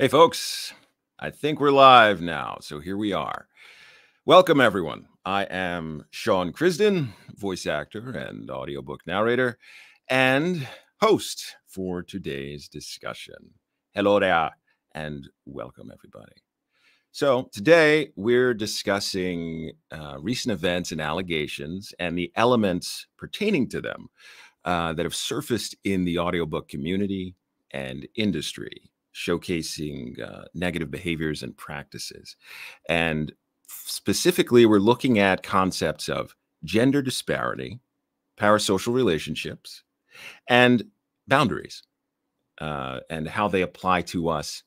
Hey, folks, I think we're live now. So here we are. Welcome, everyone. I am Sean Crisden, voice actor and audiobook narrator and host for today's discussion. Hello there, and welcome, everybody. So, today we're discussing uh, recent events and allegations and the elements pertaining to them uh, that have surfaced in the audiobook community and industry showcasing uh, negative behaviors and practices. And specifically, we're looking at concepts of gender disparity, parasocial relationships, and boundaries, uh, and how they apply to us,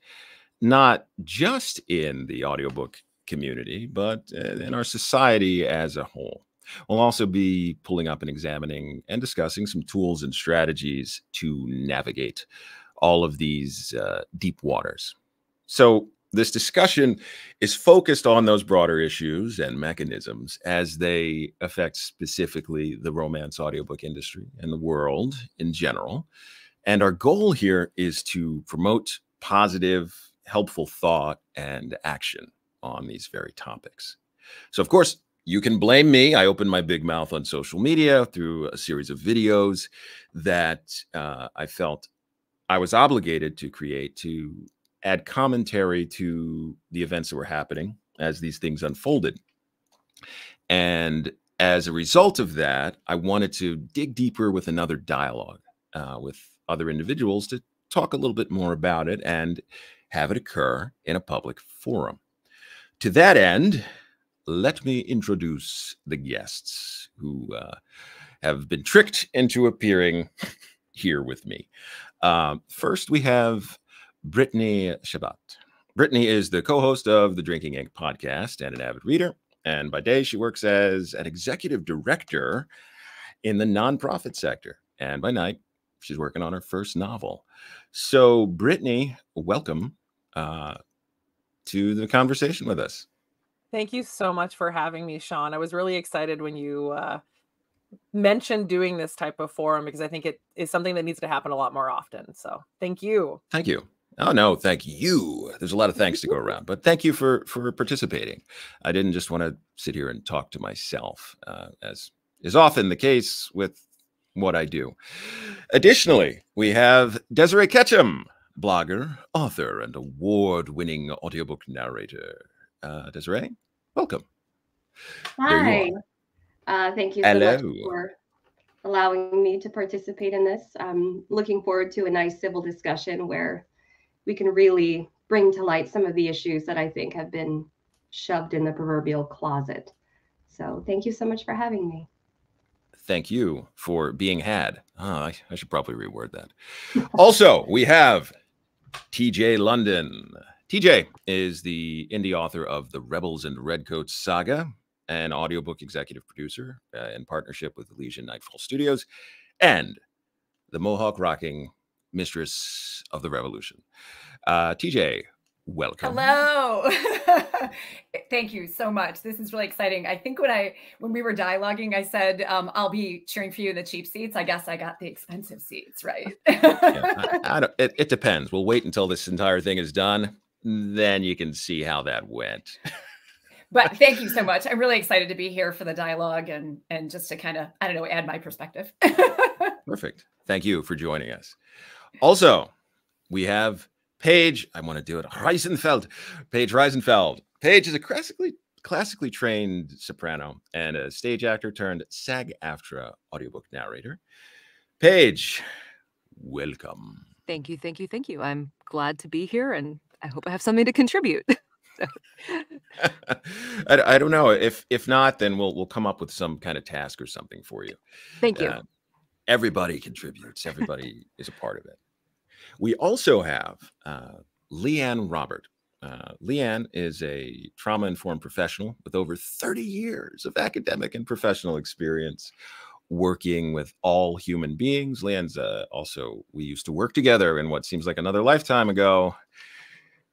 not just in the audiobook community, but uh, in our society as a whole. We'll also be pulling up and examining and discussing some tools and strategies to navigate all of these uh, deep waters. So, this discussion is focused on those broader issues and mechanisms as they affect specifically the romance audiobook industry and the world in general. And our goal here is to promote positive, helpful thought and action on these very topics. So, of course, you can blame me. I opened my big mouth on social media through a series of videos that uh, I felt I was obligated to create to add commentary to the events that were happening as these things unfolded. And as a result of that, I wanted to dig deeper with another dialogue uh, with other individuals to talk a little bit more about it and have it occur in a public forum. To that end, let me introduce the guests who uh, have been tricked into appearing here with me. Um, first, we have Brittney Chabot. Brittney is the co host of the Drinking Ink podcast and an avid reader. And by day, she works as an executive director in the nonprofit sector. And by night, she's working on her first novel. So, Brittney, welcome uh, to the conversation with us. Thank you so much for having me, Sean. I was really excited when you uh, mentioned doing this type of forum because I think it is something that needs to happen a lot more often. So thank you. Thank you. Oh no, thank you. There's a lot of thanks to go around, but thank you for for participating. I didn't just want to sit here and talk to myself, uh, as is often the case with what I do. Additionally, we have Desiree Ketchum, blogger, author, and award-winning audiobook narrator. Uh, Desiree, welcome. Hi. Uh, thank you so Hello. much for allowing me to participate in this. I'm looking forward to a nice civil discussion where we can really bring to light some of the issues that I think have been shoved in the proverbial closet. So thank you so much for having me. Thank you for being had. Oh, I, I should probably reword that. also, we have TJ London. TJ is the indie author of the Rebels and Redcoats saga, an audiobook executive producer uh, in partnership with Elysian Nightfall Studios, and the Mohawk rocking mistress of the revolution. Uh, TJ, welcome. Hello. Thank you so much. This is really exciting. I think when I when we were dialoguing, I said um, I'll be cheering for you in the cheap seats. I guess I got the expensive seats, right? yeah, I, I don't, it, it depends. We'll wait until this entire thing is done. Then you can see how that went but thank you so much. I'm really excited to be here for the dialogue and and just to kind of I don't know add my perspective. Perfect. Thank you for joining us. Also, we have Paige. I want to do it. Reisenfeld. Paige Reisenfeld. Paige is a classically classically trained soprano and a stage actor turned SAG-AFTRA audiobook narrator. Paige, welcome. Thank you, thank you, thank you. I'm glad to be here and I hope I have something to contribute. I, I, don't know if if not, then we'll we'll come up with some kind of task or something for you. Thank you. Uh, everybody contributes. Everybody is a part of it. We also have uh, Leanne Robert. Uh, Leanne is a trauma informed professional with over 30 years of academic and professional experience working with all human beings. Leanne's uh, also, we used to work together in what seems like another lifetime ago.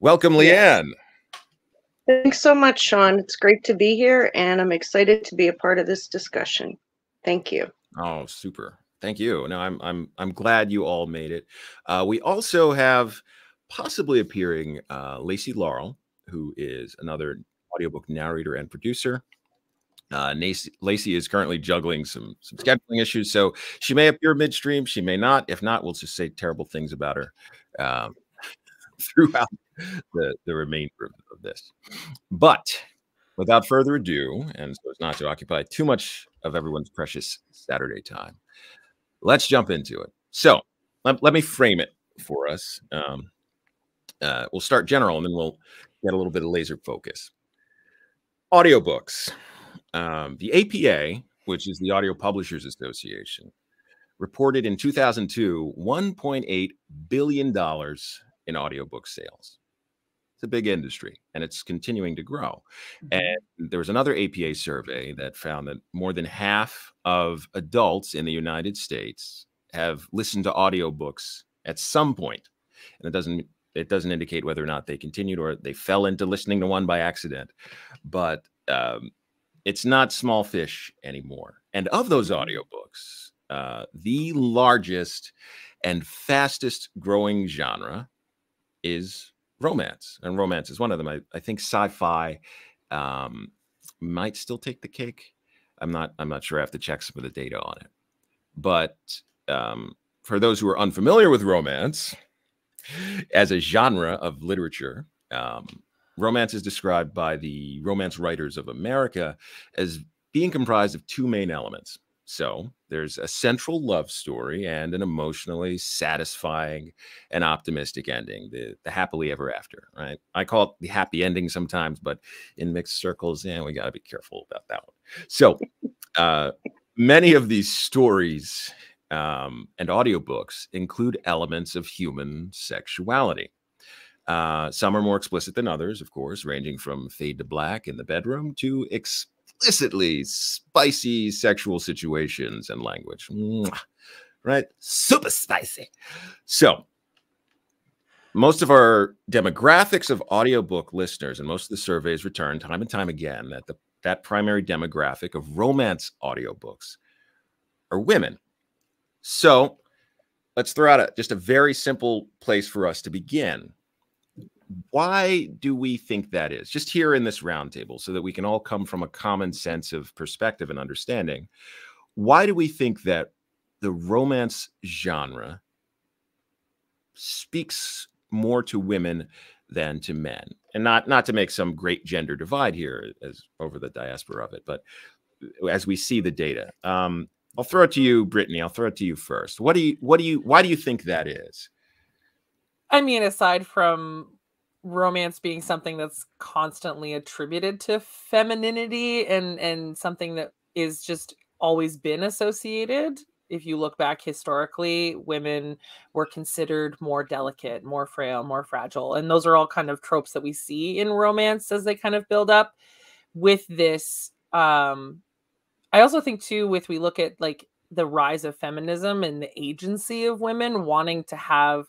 Welcome, Leanne. Thanks so much, Sean. It's great to be here, and I'm excited to be a part of this discussion. Thank you. Oh, super. Thank you. No, I'm I'm I'm glad you all made it. Uh, we also have possibly appearing uh, Lacy Laurel, who is another audiobook narrator and producer. Uh, Lacey is currently juggling some some scheduling issues, so she may appear midstream. She may not. If not, we'll just say terrible things about her um, throughout the the remainder of, this. But without further ado, and so as not to occupy too much of everyone's precious Saturday time, let's jump into it. So let, let me frame it for us. Um, uh, we'll start general, and then we'll get a little bit of laser focus. Audiobooks um, the APA, which is the Audio Publishers Association, reported in 2002 $1.8 billion in audiobook sales. It's a big industry and it's continuing to grow. Mm-hmm. And there was another APA survey that found that more than half of adults in the United States have listened to audiobooks at some point. And it doesn't it doesn't indicate whether or not they continued or they fell into listening to one by accident. But um, it's not small fish anymore. And of those mm-hmm. audiobooks, uh, the largest and fastest growing genre is romance. And romance is one of them. I, I think sci-fi um, might still take the cake. I'm not I'm not sure. I have to check some of the data on it. But um, for those who are unfamiliar with romance as a genre of literature, um, romance is described by the Romance Writers of America as being comprised of two main elements. So there's a central love story and an emotionally satisfying and optimistic ending, the, the happily ever after, right? I call it the happy ending sometimes, but in mixed circles, yeah, we got to be careful about that one. So uh, many of these stories um, and audiobooks include elements of human sexuality. Uh, some are more explicit than others, of course, ranging from fade to black in the bedroom to explicitly spicy sexual situations and language. Right? Super spicy. So, most of our demographics of audiobook listeners and most of the surveys return time and time again that the, that primary demographic of romance audiobooks are women. So, let's throw out a, just a very simple place for us to begin why do we think that is? Just here in this roundtable, so that we can all come from a common sense of perspective and understanding. Why do we think that the romance genre speaks more to women than to men? And not not to make some great gender divide here as over the diaspora of it, but uh, as we see the data. Um, I'll throw it to you, Brittney. I'll throw it to you first. What do you what do you why do you think that is? I mean, aside from romance being something that's constantly attributed to femininity and and something that is just always been associated. If you look back historically women were considered more delicate more frail more fragile and those are all kind of tropes that we see in romance as they kind of build up. With this um i also think too with we look at like the rise of feminism and the agency of women wanting to have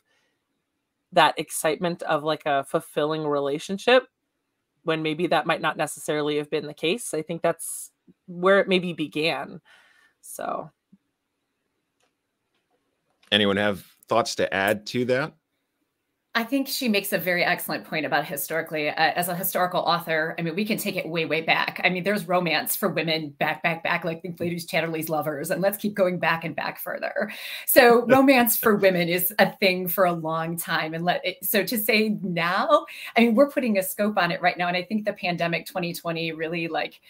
that excitement of like a fulfilling relationship when maybe that might not necessarily have been the case. I think that's where it maybe began. So, anyone have thoughts to add to that? I think she makes a very excellent point about historically. Uh, as a historical author, I mean, we can take it way, way back. I mean, there's romance for women back, back, back, like Think Ladies Chatterley's Lovers, and let's keep going back and back further. So, romance for women is a thing for a long time. And let it, so to say now, I mean, we're putting a scope on it right now, and I think the pandemic 2020 really like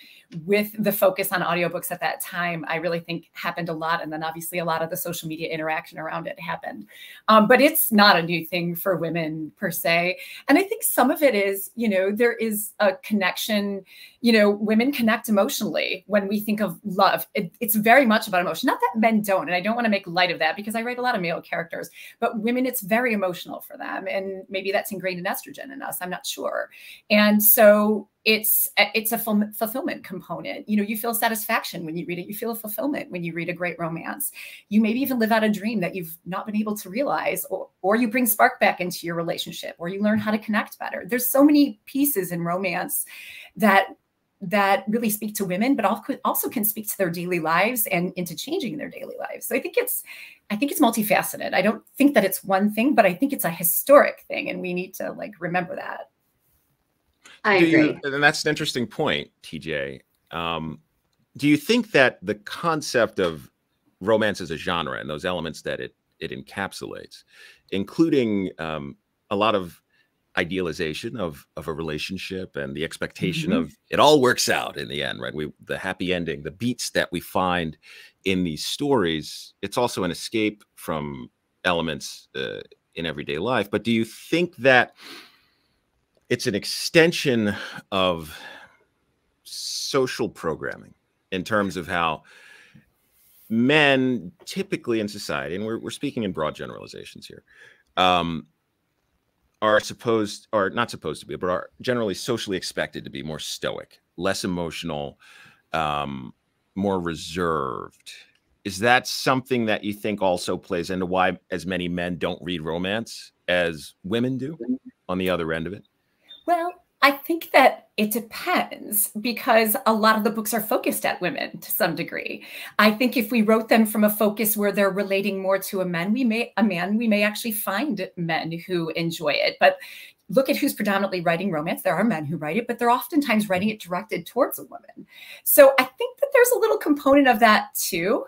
with the focus on audiobooks at that time, I really think happened a lot. And then obviously a lot of the social media interaction around it happened. Um, but it's not a new thing for women per se. And I think some of it is, you know, there is a connection, you know, women connect emotionally when we think of love. It, it's very much about emotion. Not that men don't. And I don't want to make light of that because I write a lot of male characters, but women, it's very emotional for them. And maybe that's ingrained in estrogen in us. I'm not sure. And so it's it's a fulfillment component. You know you feel satisfaction when you read it. You feel a fulfillment when you read a great romance. You maybe even live out a dream that you've not been able to realize or, or you bring spark back into your relationship or you learn how to mm-hmm. connect better. There's so many pieces in romance that that really speak to women but also can speak to their daily lives and into changing their daily lives. So i think it's I think it's multifaceted. I don't think that it's one thing, but I think it's a historic thing, and we need to like remember that. I do agree, you, and that's an interesting point, TJ. Um, do you think that the concept of romance as a genre and those elements that it it encapsulates, including um, a lot of idealization of of a relationship and the expectation mm -hmm. of it all works out in the end right we the happy ending the beats that we find in these stories it's also an escape from elements uh, in everyday life but do you think that it's an extension of social programming in terms of how men typically in society and we're, we're speaking in broad generalizations here um, are supposed or not supposed to be, but are generally socially expected to be more stoic, less emotional, um, more reserved. Is that something that you think also plays into why as many men don't read romance as women do on the other end of it? Well, I think that it depends because a lot of the books are focused at women to some degree. I think if we wrote them from a focus where they're relating more to a man, we may a man, we may actually find men who enjoy it. But look at who's predominantly writing romance. There are men who write it, but they're oftentimes writing it directed towards a woman. So I think that there's a little component of that too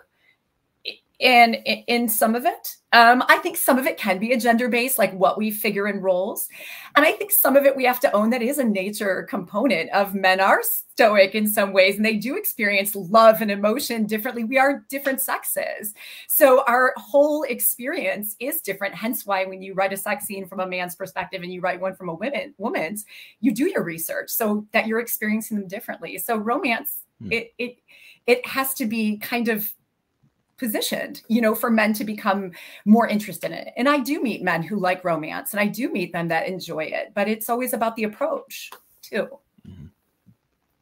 in in some of it. Um, I think some of it can be a gender based, like what we figure in roles, and I think some of it we have to own that is a nature component of men are stoic in some ways, and they do experience love and emotion differently. We are different sexes, so our whole experience is different. Hence, why when you write a sex scene from a man's perspective and you write one from a woman woman's, you do your research so that you're experiencing them differently. So romance, hmm. it it it has to be kind of positioned, you know, for men to become more interested in it. And I do meet men who like romance and I do meet them that enjoy it, but it's always about the approach too. Mm-hmm.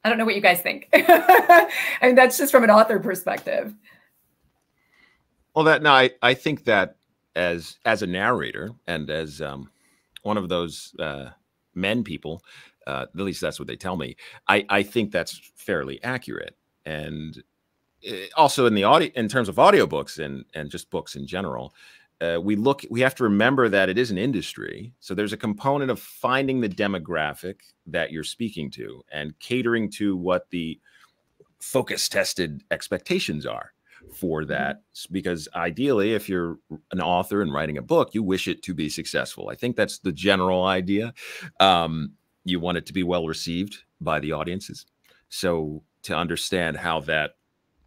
I don't know what you guys think. I mean, that's just from an author perspective. Well, that no, I, I think that as as a narrator and as um, one of those uh, men people, uh, at least that's what they tell me. I I think that's fairly accurate. And also in the audio in terms of audiobooks and and just books in general uh, we look we have to remember that it is an industry. So there's a component of finding the demographic that you're speaking to and catering to what the focus tested expectations are for mm-hmm. that. Because ideally if you're an author and writing a book you wish it to be successful. I think that's the general idea. Um, you want it to be well received by the audiences. So to understand how that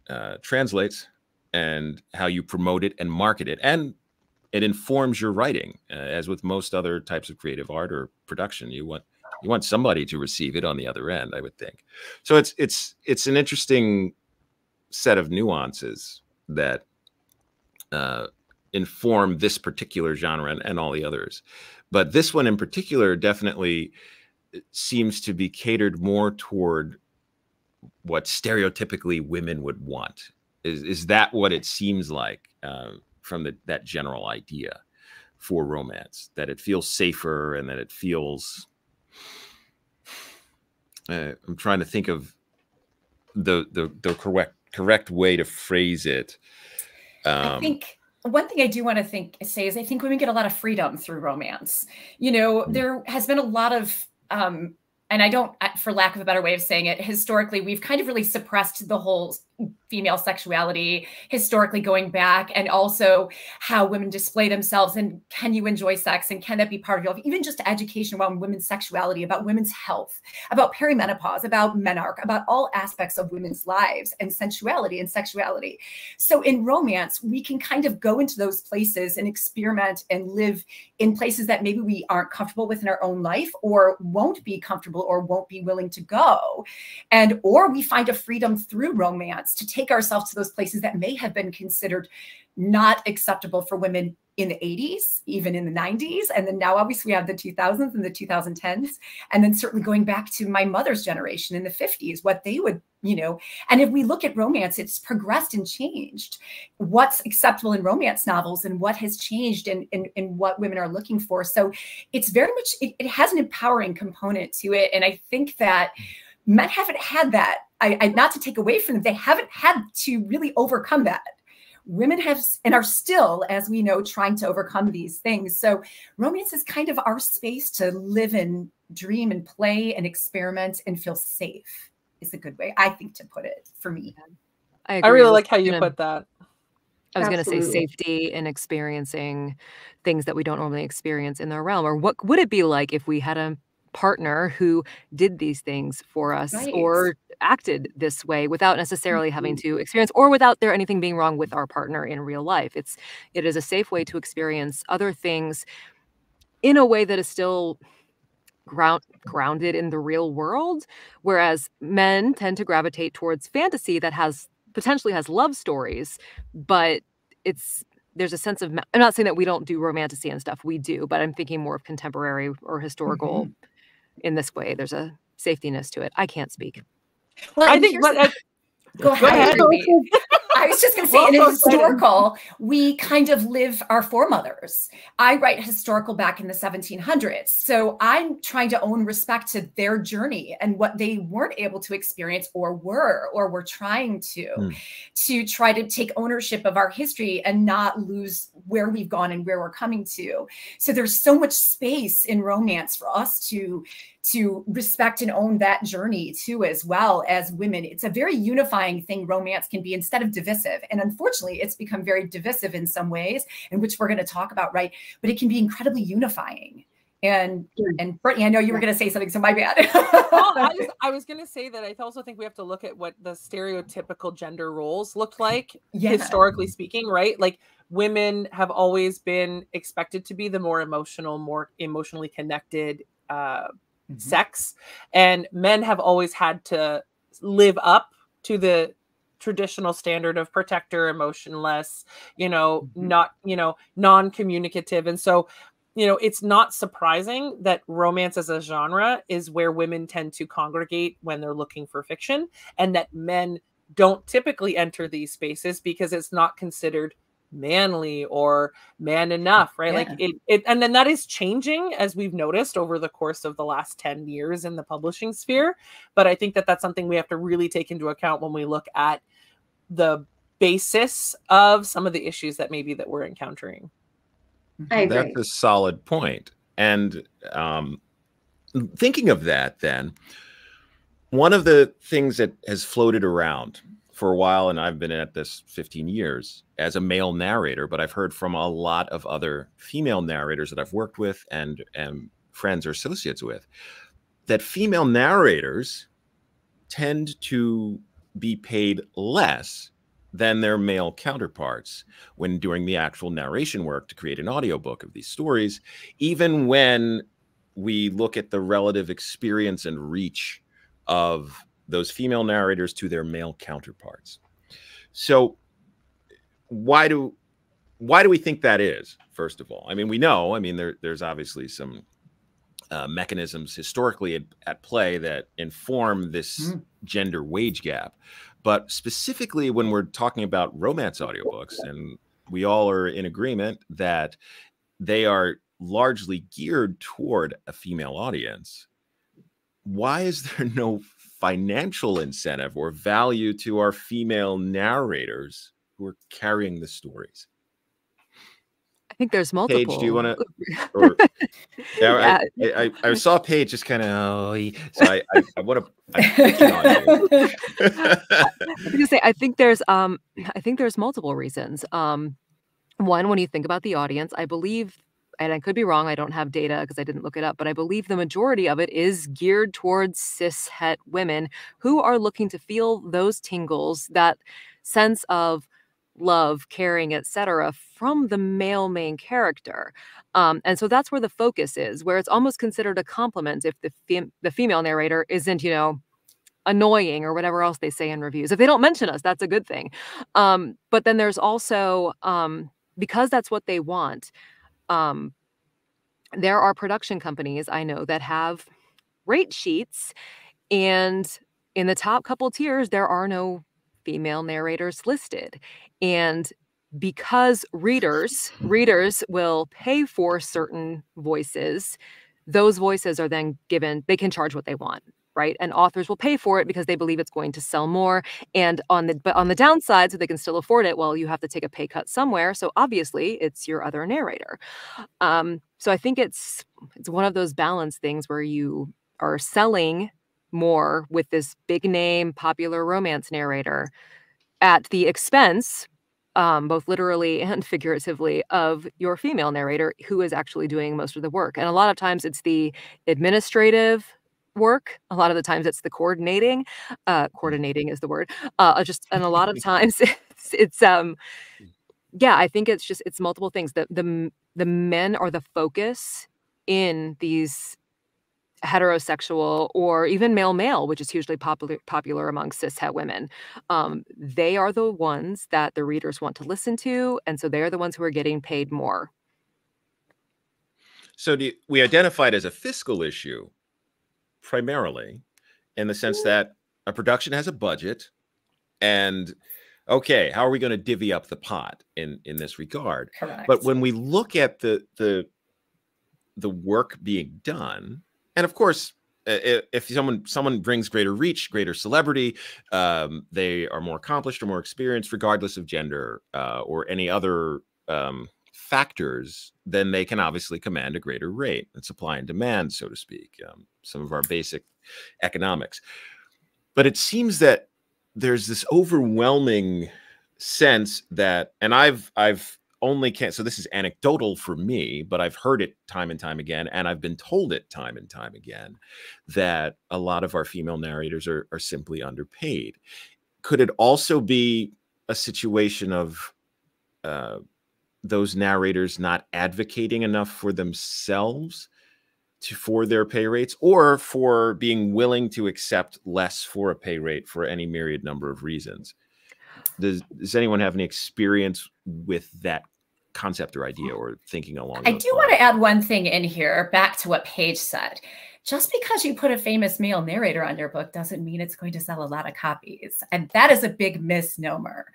uh, translates and how you promote it and market it. And it informs your writing, uh, as with most other types of creative art or production. You want you want somebody to receive it on the other end, I would think. So it's it's it's an interesting set of nuances that uh, inform this particular genre and, and all the others. But this one in particular definitely uh, seems to be catered more toward what stereotypically women would want. Is is that what it seems like uh, from the, that general idea for romance? That it feels safer and that it feels. Uh, I'm trying to think of the the the correct correct way to phrase it. Um, I think one thing I do want to think say is I think women get a lot of freedom through romance. You know, mm. there has been a lot of um, and I don't, for lack of a better way of saying it, historically, we've kind of really suppressed the whole female sexuality historically going back and also how women display themselves and can you enjoy sex and can that be part of your life? Even just education around women's sexuality about women's health about perimenopause about menarche about all aspects of women's lives and sensuality and sexuality. So in romance we can kind of go into those places and experiment and live in places that maybe we aren't comfortable with in our own life or won't be comfortable or won't be willing to go. And or we find a freedom through romance to take ourselves to those places that may have been considered not acceptable for women in the 80s, even in the 90s. And then now, obviously, we have the 2000s and the 2010s. And then, certainly, going back to my mother's generation in the 50s, what they would, you know. And if we look at romance, it's progressed and changed. What's acceptable in romance novels and what has changed in what women are looking for. So it's very much, it, it has an empowering component to it. And I think that mm. Men haven't had that I, I, not to take away from them, they haven't had to really overcome that women have and are still, as we know, trying to overcome these things. So romance is kind of our space to live and dream and play and experiment and feel safe is a good way, I think, to put it for me. I, I really like how you put that. I was going to say safety and experiencing things that we don't normally experience in the realm. Or what would it be like if we had a partner who did these things for us right. or acted this way without necessarily mm-hmm. having to experience or without there anything being wrong with our partner in real life it's it is a safe way to experience other things in a way that is still ground grounded in the real world whereas men tend to gravitate towards fantasy that has potentially has love stories but it's there's a sense of i'm not saying that we don't do romantasy and stuff we do but i'm thinking more of contemporary or historical mm-hmm. In this way there's a safetiness to it. I can't speak. Well, I think, but, uh, go, go ahead. I was just going to say, in historical, we kind of live our foremothers. I write historical back in the 1700s. So I'm trying to own respect to their journey and what they weren't able to experience or were, or were trying to, mm. to try to take ownership of our history and not lose where we've gone and where we're coming to. So there's so much space in romance for us to to respect and own that journey too as well as women it's a very unifying thing romance can be instead of divisive and unfortunately it's become very divisive in some ways in which we're going to talk about right but it can be incredibly unifying and and Brittney, I know you were going to say something, so my bad. well, I, just, I was going to say that I also think we have to look at what the stereotypical gender roles looked like, yeah. historically speaking, right? Like women have always been expected to be the more emotional, more emotionally connected uh, mm-hmm. sex and men have always had to live up to the traditional standard of protector emotionless you know mm-hmm. not you know non-communicative and so you know it's not surprising that romance as a genre is where women tend to congregate when they're looking for fiction and that men don't typically enter these spaces because it's not considered manly or man enough right yeah. like it, it and then that is changing as we've noticed over the course of the last 10 years in the publishing sphere but i think that that's something we have to really take into account when we look at the basis of some of the issues that maybe that we're encountering I agree. that's a solid point and um thinking of that then one of the things that has floated around for a while, and I've been at this 15 years as a male narrator, but I've heard from a lot of other female narrators that I've worked with and, and friends or associates with that female narrators tend to be paid less than their male counterparts when doing the actual narration work to create an audiobook of these stories, even when we look at the relative experience and reach of those female narrators to their male counterparts. So why do why do we think that is? First of all, I mean, we know. I mean, there, there's obviously some uh, mechanisms historically at, at, play that inform this mm. gender wage gap. But specifically, when we're talking about romance audiobooks, and we all are in agreement that they are largely geared toward a female audience, why is there no financial incentive or value to our female narrators who are carrying the stories. I think there's multiple. Paige, do you want to? yeah, I, I, I, saw Paige just kind of, oh, so I, I, I want to. I was say, I think there's, um, I think there's multiple reasons. Um, one, when you think about the audience, I believe and I could be wrong, I don't have data because I didn't look it up, but I believe the majority of it is geared towards cis het women who are looking to feel those tingles, that sense of love, caring, etc., from the male main character. Um, and so that's where the focus is, where it's almost considered a compliment if the fem- the female narrator isn't, you know, annoying or whatever else they say in reviews. If they don't mention us, that's a good thing. Um, but then there's also um, because that's what they want um, there are production companies I know that have rate sheets, and in the top couple tiers, there are no female narrators listed. And because readers readers will pay for certain voices those voices are then given they can charge what they want right? And authors will pay for it because they believe it's going to sell more. And on the but on the downside, so they can still afford it, well, you have to take a pay cut somewhere. So obviously, it's your other narrator. Um, so I think it's it's one of those balance things where you are selling more with this big name popular romance narrator at the expense um, both literally and figuratively, of your female narrator who is actually doing most of the work. And a lot of times it's the administrative work. A lot of the times it's the coordinating. Uh, coordinating is the word. Uh, just and a lot of times it's, it's um yeah, I think it's just it's multiple things. The the the men are the focus in these heterosexual or even male male, which is hugely popular popular among cishet women. Um, they are the ones that the readers want to listen to, and so they are the ones who are getting paid more. So you, we identified as a fiscal issue primarily in the sense that a production has a budget and okay how are we going to divvy up the pot in in this regard Correct. but when we look at the the the work being done and of course if someone someone brings greater reach greater celebrity um, they are more accomplished or more experienced regardless of gender uh, or any other um, factors then they can obviously command a greater rate and supply and demand so to speak um, some of our basic economics but it seems that there's this overwhelming sense that and i've i've only can't. So this is anecdotal for me, but I've heard it time and time again, and I've been told it time and time again that a lot of our female narrators are, are simply underpaid. Could it also be a situation of uh, those narrators not advocating enough for themselves to for their pay rates, or for being willing to accept less for a pay rate for any myriad number of reasons? Does, does anyone have any experience with that concept or idea or thinking along I do want to add one thing in here back to what Paige said. Just because you put a famous male narrator on your book doesn't mean it's going to sell a lot of copies. And that is a big misnomer.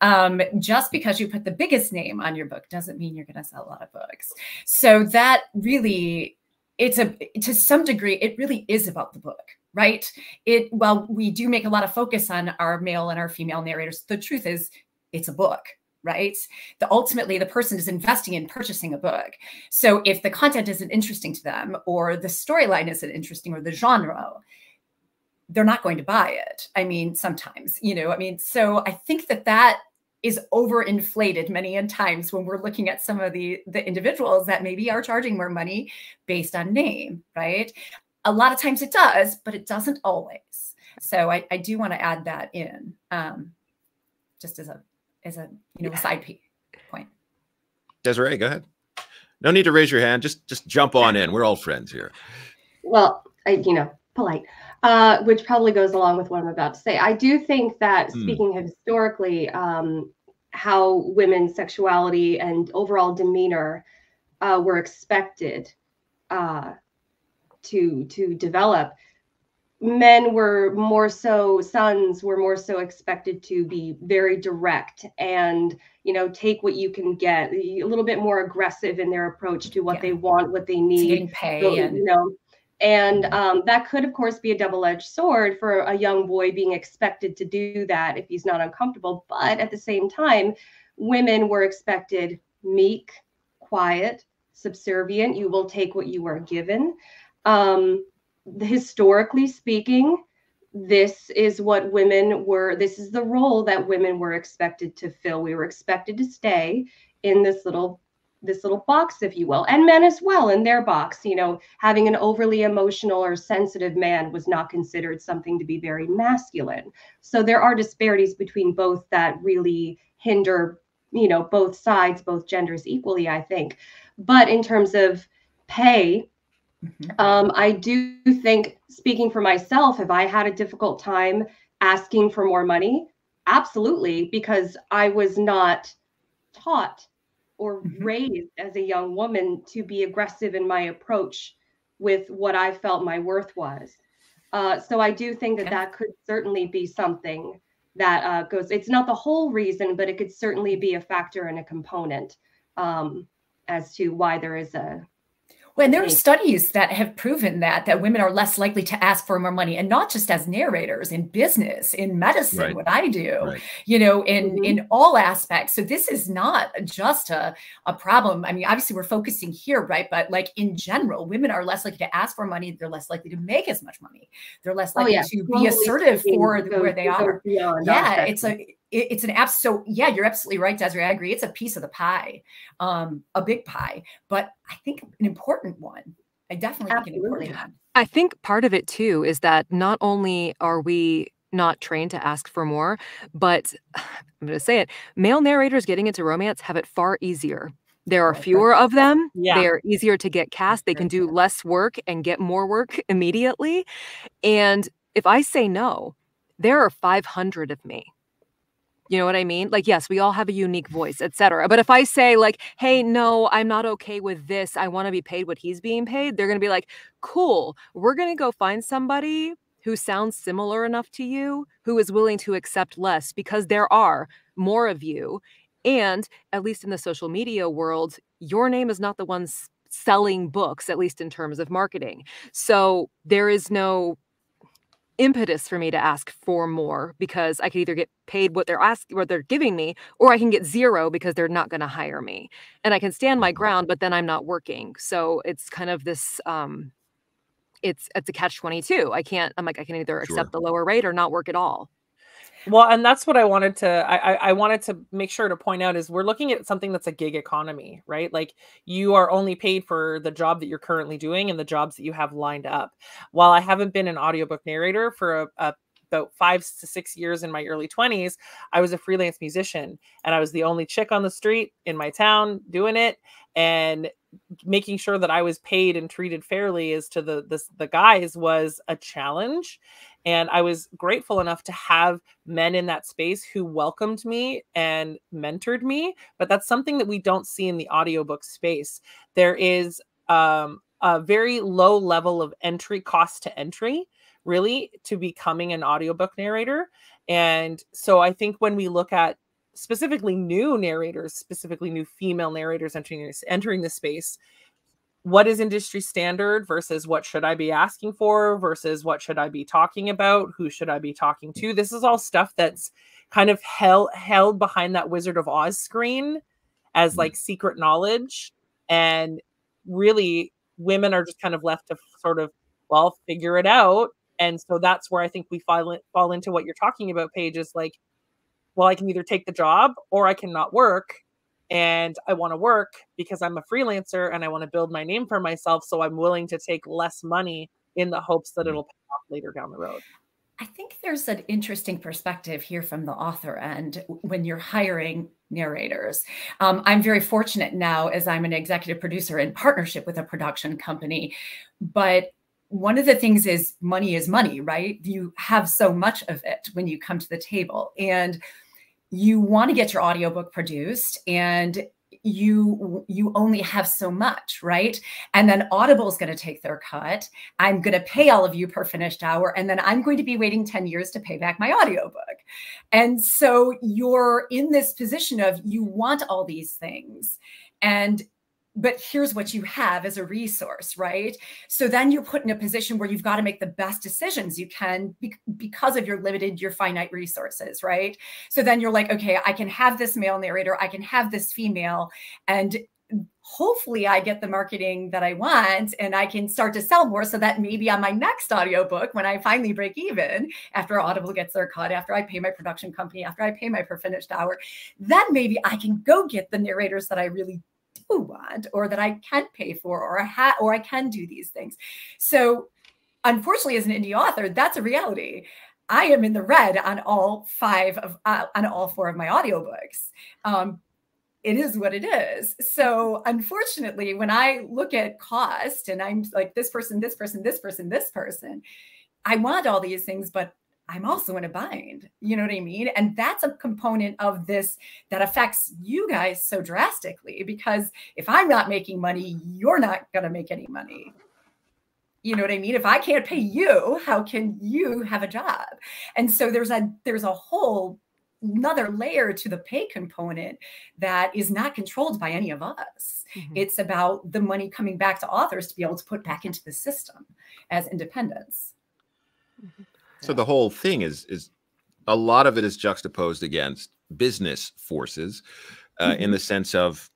Um, just because you put the biggest name on your book doesn't mean you're going to sell a lot of books. So that really, it's a, to some degree, it really is about the book right? It while we do make a lot of focus on our male and our female narrators, the truth is it's a book right? The ultimately the person is investing in purchasing a book. So if the content isn't interesting to them or the storyline isn't interesting or the genre they're not going to buy it i mean sometimes you know i mean so i think that that is overinflated many a times when we're looking at some of the the individuals that maybe are charging more money based on name right? A lot of times it does but it doesn't always. So i, I do want to add that in um, just as a as a you know a side point. Desiree, go ahead. No need to raise your hand. Just just jump on in. We're all friends here. Well, I you know polite, uh, which probably goes along with what I'm about to say. I do think that hmm. speaking historically, um, how women's sexuality and overall demeanor uh, were expected uh, to to develop men were more so sons were more so expected to be very direct and you know take what you can get a little bit more aggressive in their approach to what yeah. they want what they need. pay so, and- you know and um, that could of course be a double-edged sword for a young boy being expected to do that if he's not uncomfortable. But at the same time women were expected meek quiet subservient. You will take what you are given. Um, historically speaking, this is what women were, this is the role that women were expected to fill. We were expected to stay in this little this little box if you will and men as well in their box. You know having an overly emotional or sensitive man was not considered something to be very masculine. So there are disparities between both that really hinder you know both sides both genders equally i think. But in terms of pay Mm-hmm. Um, I do think, speaking for myself, if I had a difficult time asking for more money, absolutely, because I was not taught or mm-hmm. raised as a young woman to be aggressive in my approach with what I felt my worth was. Uh, so I do think that that could certainly be something that uh, goes. It's not the whole reason, but it could certainly be a factor and a component um, as to why there is a When there are studies that have proven that that women are less likely to ask for more money, and not just as narrators in business, in medicine, right. what I do, right. you know, in mm-hmm. in all aspects. So this is not just a a problem. I mean, obviously we're focusing here, right? But like in general, women are less likely to ask for money. They're less likely to make as much money. They're less oh, likely oh, yeah. to be assertive for where they are. Yeah, it's a it's an app. So yeah, you're absolutely right, Desiree. I agree. It's a piece of the pie, um, a big pie, but I think an important one. I definitely absolutely. think an important one. I think part of it too is that not only are we not trained to ask for more, but I'm going to say it, male narrators getting into romance have it far easier. There are fewer of them. Yeah. They are easier to get cast. They can do less work and get more work immediately. And if I say no, there are 500 of me. You know what I mean? Like, yes, we all have a unique voice, etc. But if I say, like, hey, no, I'm not okay with this, I want to be paid what he's being paid, they're to be like, cool, we're to go find somebody who sounds similar enough to you, who is willing to accept less because there are more of you. And at least in the social media world, your name is not the one selling books, at least in terms of marketing. So there is no impetus for me to ask for more because I could either get paid what they're asking what they're giving me or I can get zero because they're not going to hire me. And I can stand my ground but then I'm not working. So it's kind of this um it's it's a catch 22. I can't I'm like I can either accept sure. the lower rate or not work at all. Well, and that's what I wanted to I, I wanted to make sure to point out is we're looking at something that's a gig economy, right? Like you are only paid for the job that you're currently doing and the jobs that you have lined up. While I haven't been an audiobook narrator for a, a about five to six years in my early 20s, I was a freelance musician and I was the only chick on the street in my town doing it. And making sure that I was paid and treated fairly as to the, the the guys was a challenge and I was grateful enough to have men in that space who welcomed me and mentored me. But that's something that we don't see in the audiobook space. There is um, a very low level of entry cost to entry, really, to becoming an audiobook narrator. And so I think when we look at specifically new narrators, specifically new female narrators entering entering the space, what is industry standard versus what should I be asking for versus what should I be talking about? Who should I be talking to? This is all stuff that's kind of held held behind that Wizard of Oz screen as mm-hmm. like secret knowledge. And really, women are just kind of left to sort of, well, figure it out. And so that's where I think we fall, fall into what you're talking about, Paige, is like, well, I can either take the job or I cannot work and I want to work because I'm a freelancer and I want to build my name for myself. So I'm willing to take less money in the hopes that mm. it'll pay off later down the road. I think there's an interesting perspective here from the author end when you're hiring narrators. Um, I'm very fortunate now as I'm an executive producer in partnership with a production company. But one of the things is money is money, right? You have so much of it when you come to the table. And you want to get your audiobook produced and you you only have so much right? And then audible is going to take their cut. I'm going to pay all of you per finished hour and then i'm going to be waiting 10 years to pay back my audiobook. And so you're in this position of you want all these things. And but here's what you have as a resource, right? So then you're put in a position where you've got to make the best decisions you can be- because of your limited, your finite resources, right? So then you're like, okay, I can have this male narrator, I can have this female, and hopefully I get the marketing that I want and I can start to sell more so that maybe on my next audiobook, when I finally break even after Audible gets their cut, after I pay my production company, after I pay my per finished hour, then maybe I can go get the narrators that I really want or that I can't pay for or I ha- or I can do these things. So unfortunately as an indie author, that's a reality. I am in the red on all five of uh, on all four of my audiobooks. Um, it is what it is. So unfortunately, when I look at cost and I'm like this person, this person, this person, this person, I want all these things, but I'm also in a bind. You know what I mean? And that's a component of this that affects you guys so drastically because if I'm not making money, you're not going to make any money. You know what I mean? If I can't pay you, how can you have a job? And so there's a there's a whole another layer to the pay component that is not controlled by any of us. Mm-hmm. It's about the money coming back to authors to be able to put back into the system as independents. Mm-hmm. So the whole thing is is a lot of it is juxtaposed against business forces uh, mm-hmm. in the sense of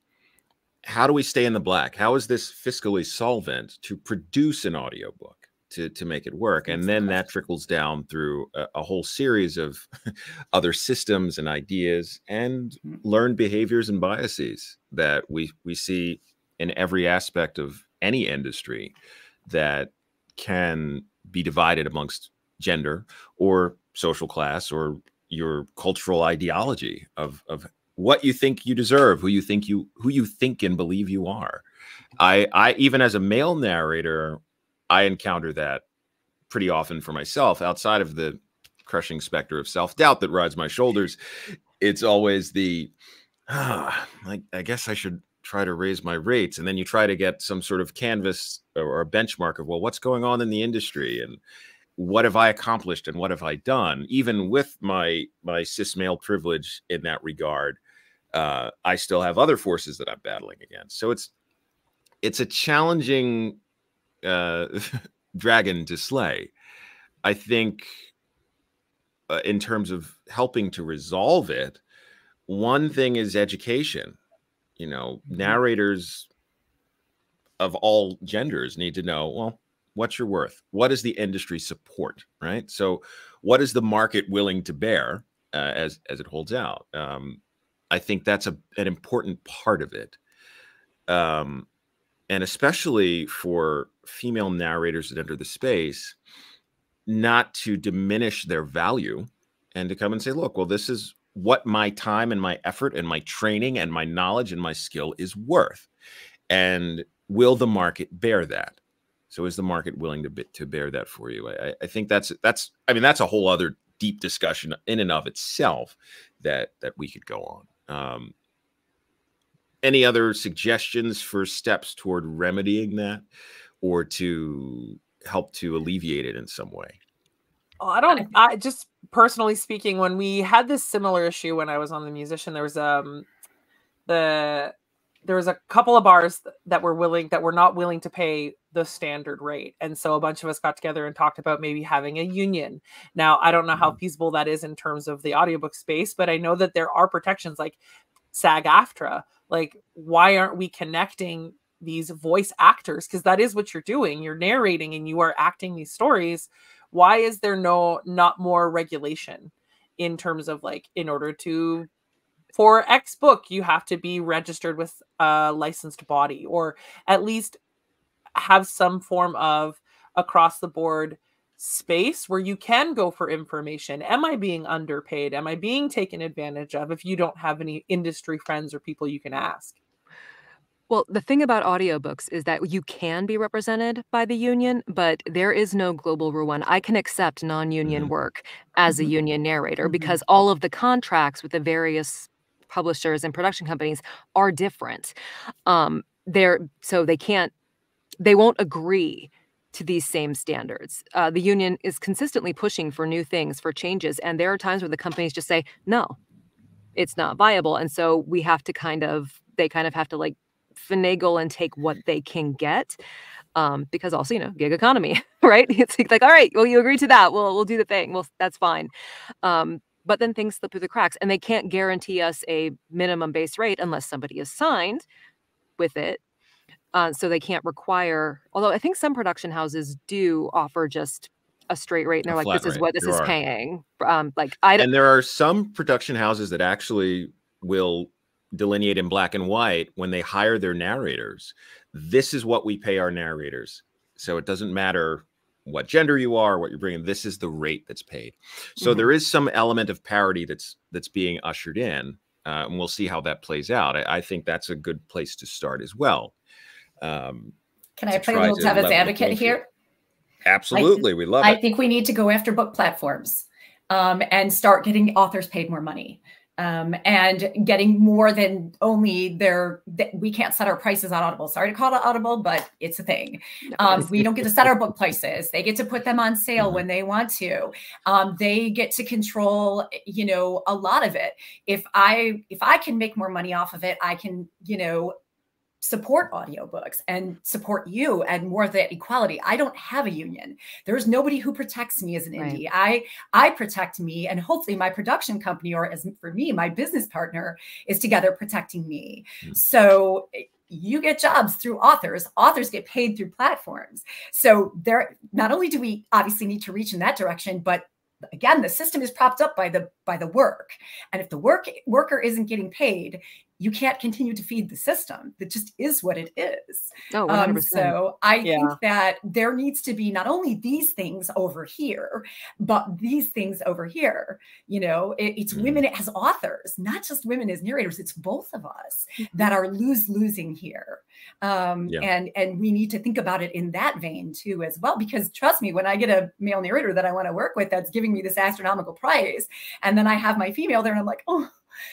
how do we stay in the black? How is this fiscally solvent to produce an audiobook? to to make it work and then that trickles down through a, a whole series of other systems and ideas and mm. learned behaviors and biases that we we see in every aspect of any industry that can be divided amongst gender or social class or your cultural ideology of of what you think you deserve who you think you who you think and believe you are i i even as a male narrator I encounter that pretty often for myself outside of the crushing specter of self doubt that rides my shoulders. It's always the, ah, I, I guess I should try to raise my rates. And then you try to get some sort of canvas or a benchmark of, well, what's going on in the industry and what have I accomplished and what have I done? Even with my my cis male privilege in that regard, uh, I still have other forces that I'm battling against. So it's it's a challenging uh, dragon to slay. I think, uh, in terms of helping to resolve it, one thing is education. You know, mm-hmm. narrators of all genders need to know well, what's your worth? What does the industry support? Right. So, what is the market willing to bear uh, as as it holds out? Um, I think that's a, an important part of it. Um, and especially for female narrators that enter the space, not to diminish their value and to come and say, look, well, this is what my time and my effort and my training and my knowledge and my skill is worth. And will the market bear that? So is the market willing to to bear that for you? I, I think that's that's I mean that's a whole other deep discussion in and of itself that that we could go on. Um, any other suggestions for steps toward remedying that or to help to alleviate it in some way? Oh, I don't I just personally speaking when we had this similar issue when I was on the musician there was um the there was a couple of bars that were willing that were not willing to pay the standard rate. And so a bunch of us got together and talked about maybe having a union. Now i don't know how mm-hmm. feasible that is in terms of the audiobook space but i know that there are protections like sag aftra like why aren't we connecting these voice actors? Because that is what you're doing. You're narrating and you are acting these stories. Why is there no not more regulation in terms of like in order to for x book you have to be registered with a licensed body or at least have some form of across the board space where you can go for information. Am I being underpaid? Am I being taken advantage of if you don't have any industry friends or people you can ask? Well, the thing about audiobooks is that you can be represented by the union, but there is no global rule one. I can accept non union mm-hmm. work as a mm-hmm. union narrator mm-hmm. because all of the contracts with the various publishers and production companies are different. Um, they're so they can't, they won't agree to these same standards. Uh, the union is consistently pushing for new things, for changes. And there are times where the companies just say, no, it's not viable. And so we have to kind of, they kind of have to like finagle and take what they can get. Um, because also, you know, gig economy, right? It's like, all right, well, you agree to that. We'll, we'll do the thing. Well, that's fine. Um, but then things slip through the cracks and they can't guarantee us a minimum base rate unless somebody is signed with it uh, so they can't require, although I think some production houses do offer just a straight rate and they're like, this rate. is what this there is are. paying. Um, like I And there are some production houses that actually will delineate in black and white when they hire their narrators. This is what we pay our narrators. So it doesn't matter what gender you are, what you're bringing. This is the rate that's paid. So mm-hmm. there is some element of parity that's that's being ushered in, uh, and we'll see how that plays out. I, I, think that's a good place to start as well. Um, Can I play a little devil's advocate here? Absolutely, th- we love it. I it. think we need to go after book platforms um, and start getting authors paid more money. Um, and getting more than only their that we can't set our prices on audible. Sorry to call it audible but it's a thing. Um, we don't get to set our book prices. They get to put them on sale mm-hmm. when they want to. Um, they get to control you know a lot of it. If i if i can make more money off of it i can you know support audiobooks and support you and more of that equality. I don't have a union. There's nobody who protects me as an right. indie. I I protect me and hopefully my production company or as for me my business partner is together protecting me. Mm. So eh, you get jobs through authors authors get paid through platforms so there not only do we obviously need to reach in that direction but again the system is propped up by the by the work and if the work worker isn't getting paid you can't continue to feed the system. That just is what it is. Oh, 100%. Um, so I yeah. think that there needs to be not only these things over here, but these things over here. You know, it, it's mm-hmm. women as authors, not just women as narrators. It's both of us mm-hmm. that are lose losing here. Um, yeah. and and we need to think about it in that vein too as well because trust me when i get a male narrator that i want to work with that's giving me this astronomical price and then i have my female there and i'm like oh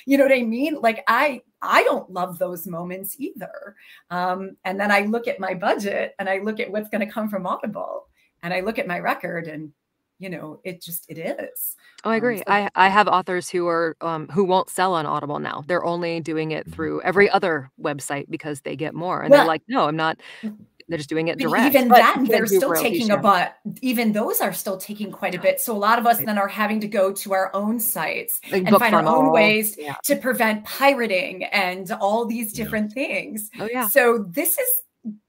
you know what i mean? Like i i don't love those moments either. Um, and then i look at my budget and i look at what's going to come from audible and i look at my record and you know it just it is. Oh i um, agree. um, so- i i have authors who are um who won't sell on audible now. They're only doing it through every other website because they get more and well, they're like no i'm not mm. They're just doing it direct. Even that, they're still taking a but. Even those are still taking quite a bit. So a lot of us then are having to go to our own sites like and find our own ways yeah. to prevent pirating and all these different yeah. things. Oh yeah. So this is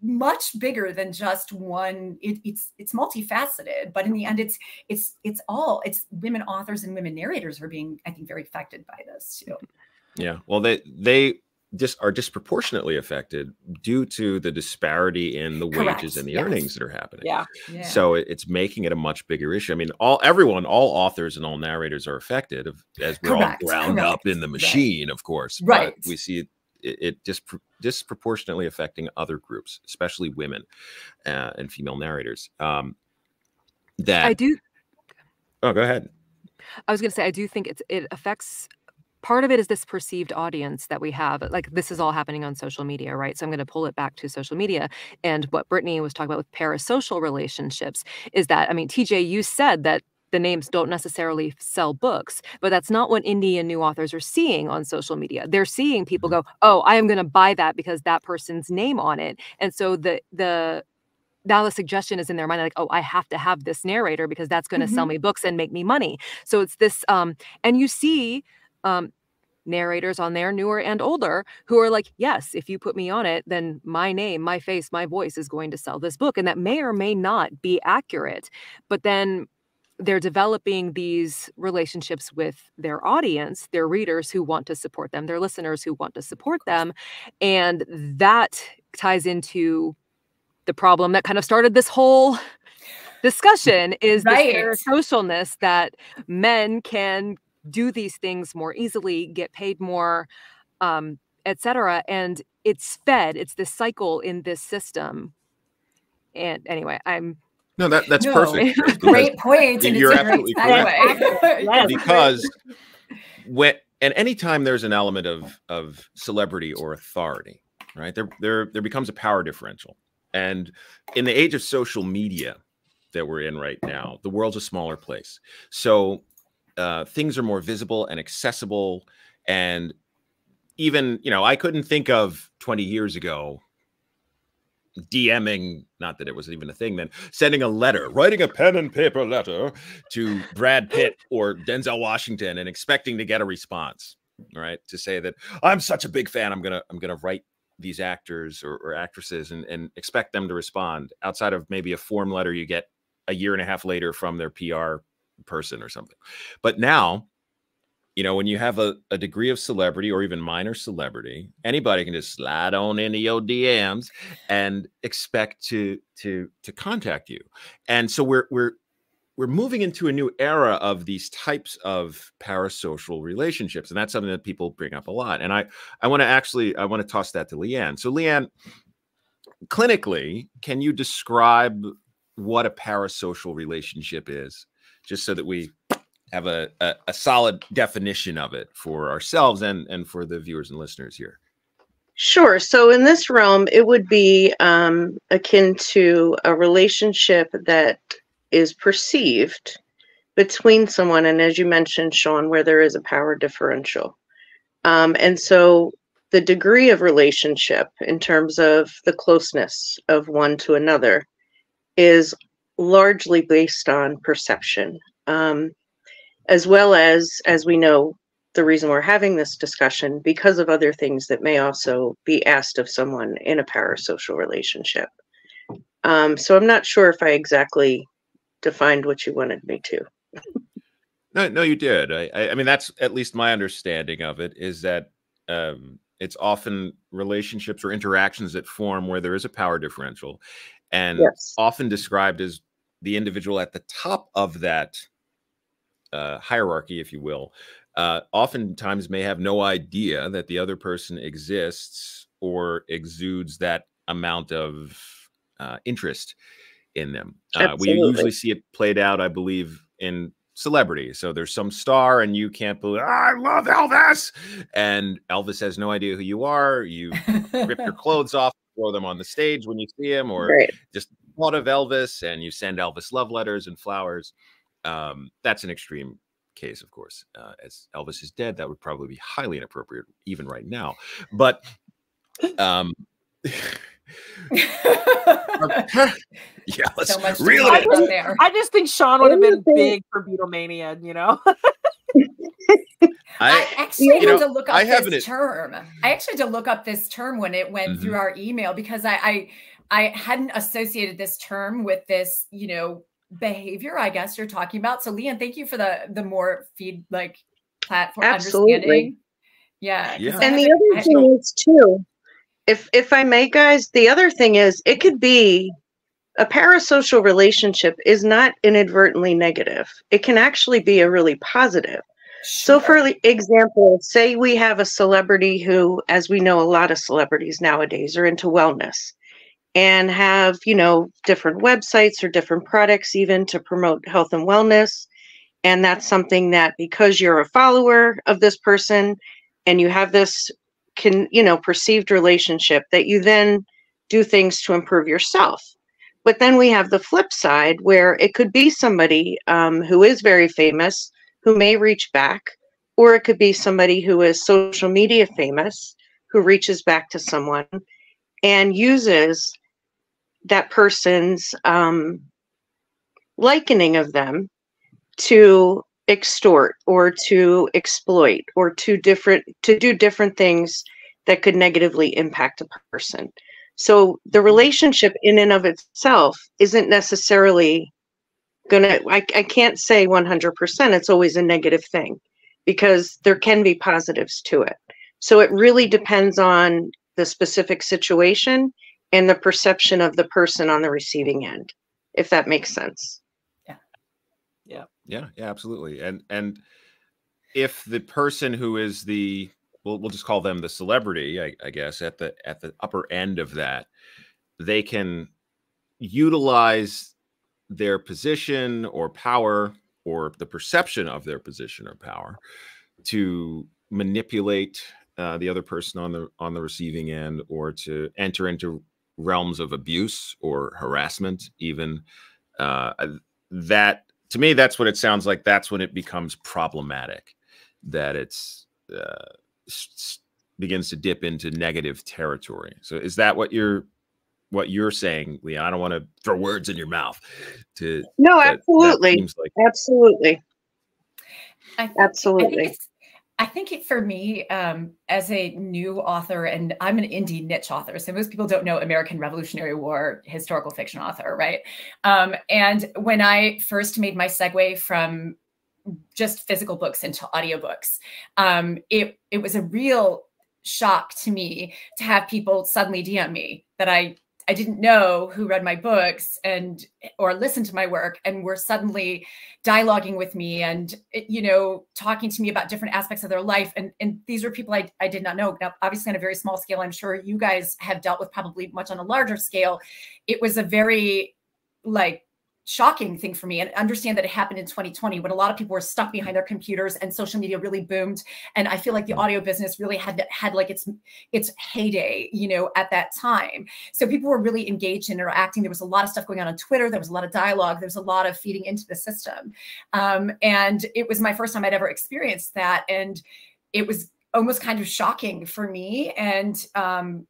much bigger than just one it, it's it's multifaceted but in the end it's it's it's all it's women authors and women narrators are being i think very affected by this too yeah well they they just are disproportionately affected due to the disparity in the Correct. wages and the yes. earnings that are happening. Yeah. yeah. So it's making it a much bigger issue. I mean, all everyone, all authors and all narrators are affected as we're Correct. all ground Correct. up in the machine, right. of course. Right. But we see it, it just disproportionately affecting other groups, especially women uh, and female narrators. Um, that I do. Oh, go ahead. I was going to say I do think it's it affects part of it is this perceived audience that we have. Like this is all happening on social media, right? So I'm going to pull it back to social media. And what Brittney was talking about with parasocial relationships is that, I mean, TJ, you said that the names don't necessarily sell books, but that's not what indie and new authors are seeing on social media. They're seeing people mm-hmm. go, "Oh, I am going to buy that because that person's name on it." And so the the now the suggestion is in their mind like oh i have to have this narrator because that's going to mm-hmm. sell me books and make me money so it's this um and you see um, narrators on there, newer and older, who are like, yes, if you put me on it, then my name, my face, my voice is going to sell this book. And that may or may not be accurate. But then they're developing these relationships with their audience, their readers who want to support them, their listeners who want to support them. And that ties into the problem that kind of started this whole discussion is right. the socialness that men can do these things more easily, get paid more, um, etc. And it's fed. It's this cycle in this system. And anyway, I'm no, that that's no. perfect. great point. And you're absolutely correct. because when and anytime there's an element of of celebrity or authority, right? There there there becomes a power differential. And in the age of social media that we're in right now, the world's a smaller place. So uh, things are more visible and accessible and even you know i couldn't think of 20 years ago dming not that it was even a thing then sending a letter writing a pen and paper letter to brad pitt or denzel washington and expecting to get a response right to say that i'm such a big fan i'm gonna i'm gonna write these actors or, or actresses and, and expect them to respond outside of maybe a form letter you get a year and a half later from their pr person or something. But now, you know, when you have a, a degree of celebrity or even minor celebrity, anybody can just slide on into your DMs and expect to to to contact you. And so we're we're we're moving into a new era of these types of parasocial relationships and that's something that people bring up a lot and i i want to actually i want to toss that to leanne so leanne clinically can you describe what a parasocial relationship is just so that we have a, a, a solid definition of it for ourselves and and for the viewers and listeners here. Sure. So in this realm, it would be um, akin to a relationship that is perceived between someone, and as you mentioned, Sean, where there is a power differential. Um, and so the degree of relationship in terms of the closeness of one to another is largely based on perception, um, as well as, as we know, the reason we're having this discussion because of other things that may also be asked of someone in a parasocial relationship. Um, so I'm not sure if I exactly defined what you wanted me to. no, no, you did. I, I, mean, that's at least my understanding of it is that um, it's often relationships or interactions that form where there is a power differential, and yes. often described as the individual at the top of that uh, hierarchy, if you will, uh, oftentimes may have no idea that the other person exists or exudes that amount of uh, interest in them. Uh, we usually see it played out, I believe, in celebrity. So there's some star, and you can't believe, oh, I love Elvis. And Elvis has no idea who you are. You rip your clothes off, throw them on the stage when you see him, or right. just thought of Elvis and you send Elvis love letters and flowers. Um, that's an extreme case, of course. Uh, as Elvis is dead, that would probably be highly inappropriate even right now. But um, yeah, let's so reel it in. There. I just think Sean would have been big for Beatlemania, you know. I, I, actually had know, to look up this term. I actually had to look up this term when it went mm -hmm. through our email because I, I I hadn't associated this term with this, you know, behavior. I guess you're talking about. So, Leanne, thank you for the the more feed like platform Absolutely. understanding. Yeah, yeah. And the other thing is too, if if I may, guys, the other thing is it could be a parasocial relationship is not inadvertently negative. It can actually be a really positive. So, for example, say we have a celebrity who, as we know, a lot of celebrities nowadays are into wellness and have, you know, different websites or different products even to promote health and wellness. And that's something that because you're a follower of this person and you have this can you know perceived relationship that you then do things to improve yourself but then we have the flip side where it could be somebody um, who is very famous who may reach back or it could be somebody who is social media famous who reaches back to someone and uses that person's um, likening of them to extort or to exploit or to different to do different things that could negatively impact a person. So the relationship in and of itself isn't necessarily gonna i, I can't say 100% it's always a negative thing because there can be positives to it so it really depends on the specific situation and the perception of the person on the receiving end if that makes sense yeah. Yeah, yeah, yeah absolutely. And and if the person who is the we'll we'll just call them the celebrity, I, I guess, at the at the upper end of that, they can utilize their position or power or the perception of their position or power to manipulate uh, the other person on the on the receiving end or to enter into realms of abuse or harassment even uh, that to me, that's what it sounds like. That's when it becomes problematic, that it's uh, begins to dip into negative territory. So, is that what you're what you're saying, Leanne? I don't want to throw words in your mouth. To no, absolutely, that, that like absolutely, I, absolutely. I I think it, for me, um, as a new author, and I'm an indie niche author, so most people don't know American Revolutionary War historical fiction author, right? Um, and when I first made my segue from just physical books into audiobooks, um, it it was a real shock to me to have people suddenly DM me that I I didn't know who read my books and or listened to my work and were suddenly dialoguing with me and you know talking to me about different aspects of their life. And and these were people I, I did not know. Now obviously on a very small scale I'm sure you guys have dealt with probably much on a larger scale. It was a very like shocking thing for me and understand that it happened in 2020 when a lot of people were stuck behind their computers and social media really boomed. And i feel like the audio business really had had like its its heyday you know at that time. So people were really engaged and interacting. There was a lot of stuff going on on twitter. There was a lot of dialogue. There was a lot of feeding into the system. Um, and it was my first time i'd ever experienced that and it was almost kind of shocking for me. And um,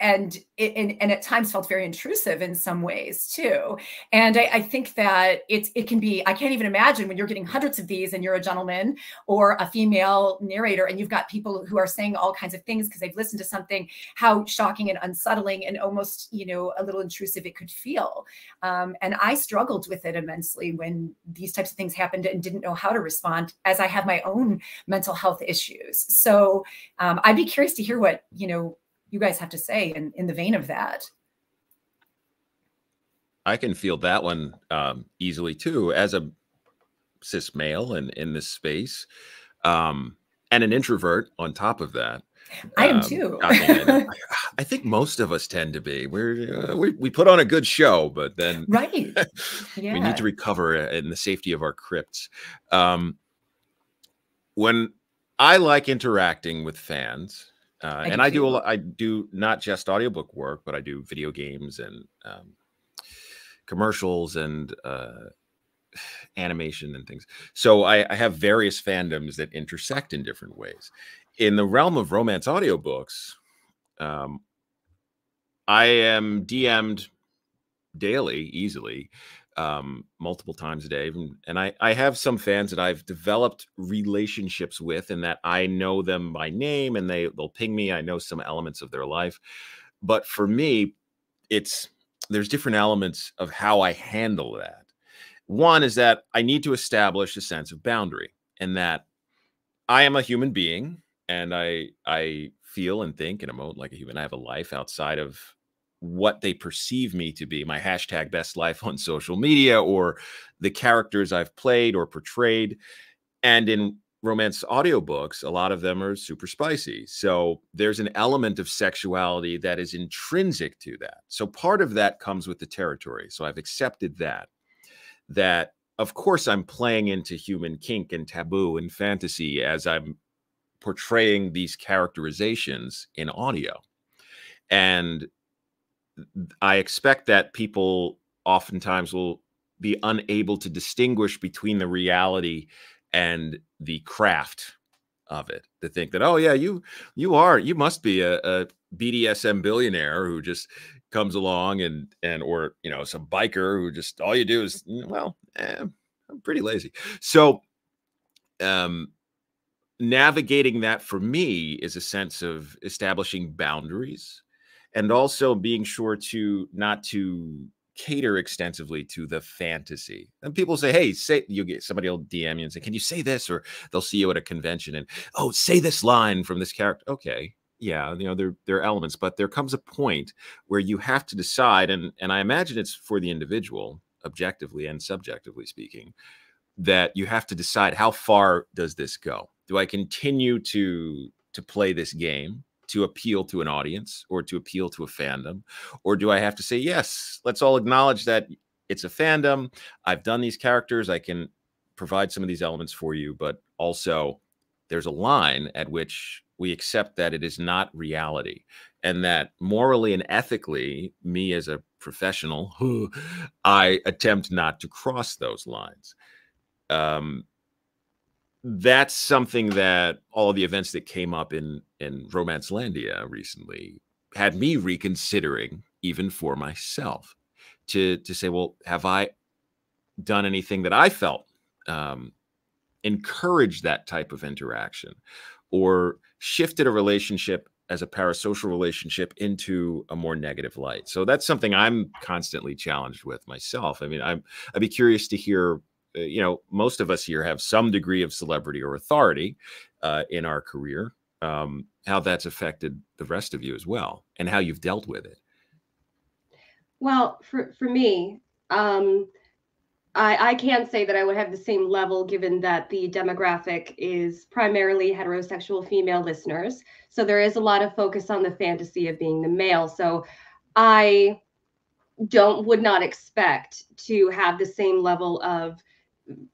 and it, and, and at times felt very intrusive in some ways too. And I, I think that it's it can be. I can't even imagine when you're getting hundreds of these and you're a gentleman or a female narrator and you've got people who are saying all kinds of things because they've listened to something. How shocking and unsettling and almost you know a little intrusive it could feel. Um, and I struggled with it immensely when these types of things happened and didn't know how to respond, as I have my own mental health issues. So um, I'd be curious to hear what you know you guys have to say in, in the vein of that. I can feel that one um, easily too, as a cis male and in this space, um, and an introvert on top of that. I am um, too. I, mean, I, think most of us tend to be. We're uh, we, we put on a good show, but then right, yeah. we need to recover in the safety of our crypts. Um, when I like interacting with fans, uh, and I do a lot, I do not just audiobook work, but I do video games and um, commercials and uh, animation and things. So I, I, have various fandoms that intersect in different ways. In the realm of romance audiobooks, um, I am DM'd daily, easily, um, multiple times a day. And I, I have some fans that I've developed relationships with and that I know them by name and they, they'll ping me. I know some elements of their life. But for me, it's there's different elements of how I handle that. One is that I need to establish a sense of boundary and that I am a human being and I I feel and think and emote like a human. I have a life outside of what they perceive me to be my hashtag best life on social media or the characters I've played or portrayed. And in romance audiobooks, a lot of them are super spicy. So there's an element of sexuality that is intrinsic to that. So part of that comes with the territory. So I've accepted that. That, of course, I'm playing into human kink and taboo and fantasy as I'm portraying these characterizations in audio. And I expect that people oftentimes will be unable to distinguish between the reality and the craft of it. To think that oh yeah you you are you must be a, a bdsm billionaire who just comes along and and or you know some biker who just all you do is well eh, i'm pretty lazy. So um navigating that for me is a sense of establishing boundaries and also being sure to not to cater extensively to the fantasy. And people say, "Hey, say you get somebody will DM you and say, "Can you say this?" Or they'll see you at a convention and, "Oh, say this line from this character." Okay, yeah, you know, there there are elements, but there comes a point where you have to decide, and and I imagine it's for the individual, objectively and subjectively speaking, that you have to decide how far does this go? Do I continue to to play this game? To appeal to an audience or to appeal to a fandom? Or do I have to say, yes, let's all acknowledge that it's a fandom. I've done these characters. I can provide some of these elements for you, but also there's a line at which we accept that it is not reality and that morally and ethically, me as a professional, I attempt not to cross those lines. Um, that's something that all of the events that came up in in Romancelandia recently had me reconsidering even for myself to to say well have i done anything that i felt um, encouraged that type of interaction or shifted a relationship as a parasocial relationship into a more negative light? So that's something i'm constantly challenged with myself. I mean i'm i'd be curious to hear you know, most of us here have some degree of celebrity or authority uh, in our career. Um, how that's affected the rest of you as well, and how you've dealt with it. Well, for for me, um, I, I can't say that I would have the same level given that the demographic is primarily heterosexual female listeners. So there is a lot of focus on the fantasy of being the male. So I don't would not expect to have the same level of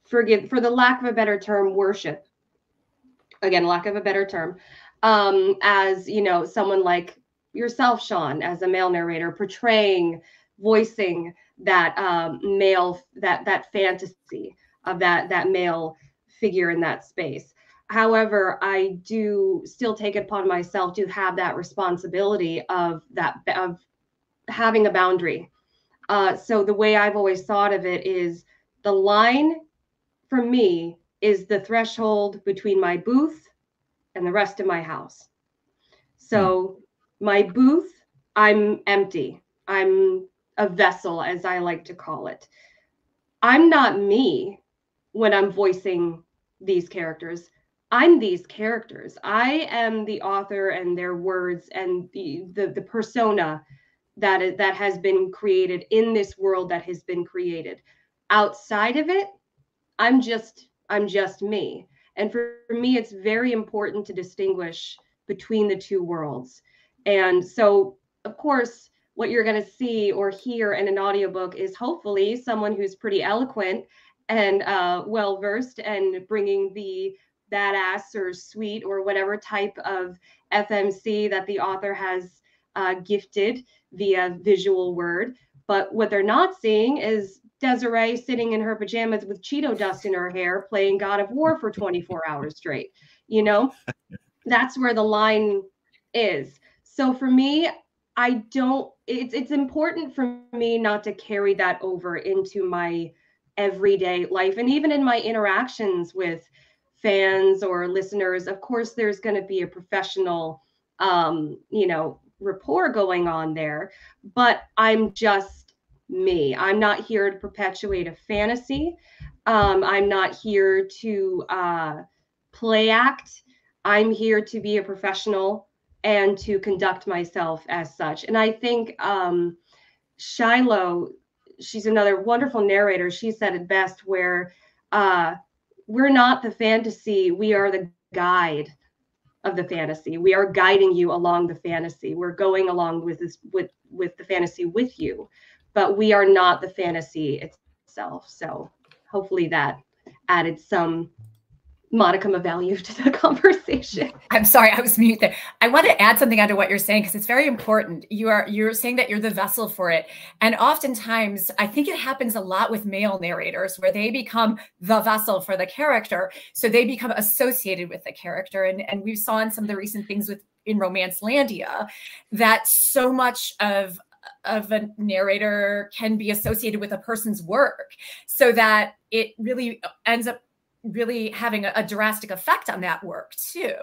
forgive for the lack of a better term worship. Again lack of a better term. Um as you know someone like yourself sean as a male narrator portraying voicing that um, male that that fantasy of that that male figure in that space. However i do still take it upon myself to have that responsibility of that of having a boundary. Uh, so the way i've always thought of it is the line for me is the threshold between my booth and the rest of my house so hmm. my booth i'm empty i'm a vessel, as I like to call it. I'm not me when I'm voicing these characters. I'm these characters. I am the author and their words and the the, the persona that is, that has been created in this world that has been created. Outside of it, I'm just I'm just me. And for, for me, it's very important to distinguish between the two worlds. And so, of course, what you're going to see or hear in an audiobook is hopefully someone who's pretty eloquent and uh, well versed and bringing the badass or sweet or whatever type of FMC that the author has uh, gifted via visual word. But what they're not seeing is Desiree sitting in her pajamas with Cheeto dust in her hair playing God of War for 24 hours straight. You know, that's where the line is. So for me, I don't it's it's important for me not to carry that over into my everyday life and even in my interactions with fans or listeners of course there's going to be a professional um you know rapport going on there but i'm just me i'm not here to perpetuate a fantasy um i'm not here to uh play act i'm here to be a professional and to conduct myself as such. And I think um, Shiloh, she's another wonderful narrator. She said it best where uh, we're not the fantasy, we are the guide of the fantasy. We are guiding you along the fantasy. We're going along with this with with the fantasy with you, but we are not the fantasy itself. So hopefully that added some modicum of value to the conversation. I'm sorry, I was mute there. I want to add something onto what you're saying because it's very important. You are you're saying that you're the vessel for it. And oftentimes, I think it happens a lot with male narrators where they become the vessel for the character. So they become associated with the character. And, and we saw in some of the recent things with in Romancelandia that so much of of a narrator can be associated with a person's work so that it really uh, ends up really having a, a, drastic effect on that work too.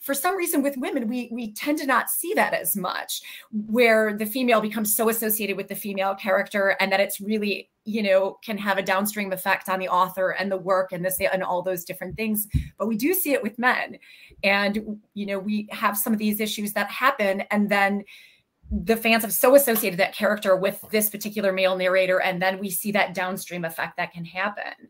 For some reason with women, we we tend to not see that as much, where the female becomes so associated with the female character and that it's really, you know, can have a downstream effect on the author and the work and this and all those different things. But we do see it with men. And you know, we have some of these issues that happen and then the fans have so associated that character with this particular male narrator and then we see that downstream effect that can happen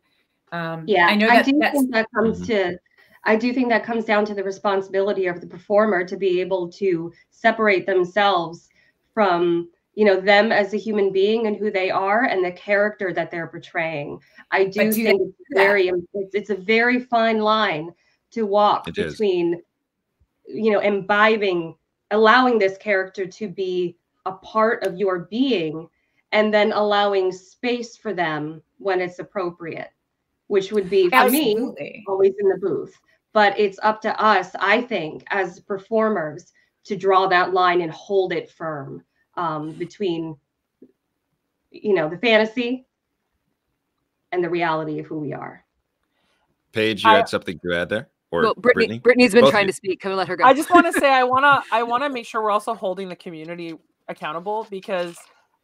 um, yeah, I know that, I do think that comes mm-hmm. to. I do think that comes down to the responsibility of the performer to be able to separate themselves from you know them as a human being and who they are and the character that they're portraying. I do, do think it's very it's, it's, a very fine line to walk it between is. you know imbibing allowing this character to be a part of your being and then allowing space for them when it's appropriate which would be for Absolutely. me always in the booth. But it's up to us, I think, as performers to draw that line and hold it firm um, between, you know, the fantasy and the reality of who we are. Paige, you I, had something to add there? Or well, Brittney, Brittney? Brittney's been Both trying to speak. Can we let her go? I just want to say I want to I want to make sure we're also holding the community accountable because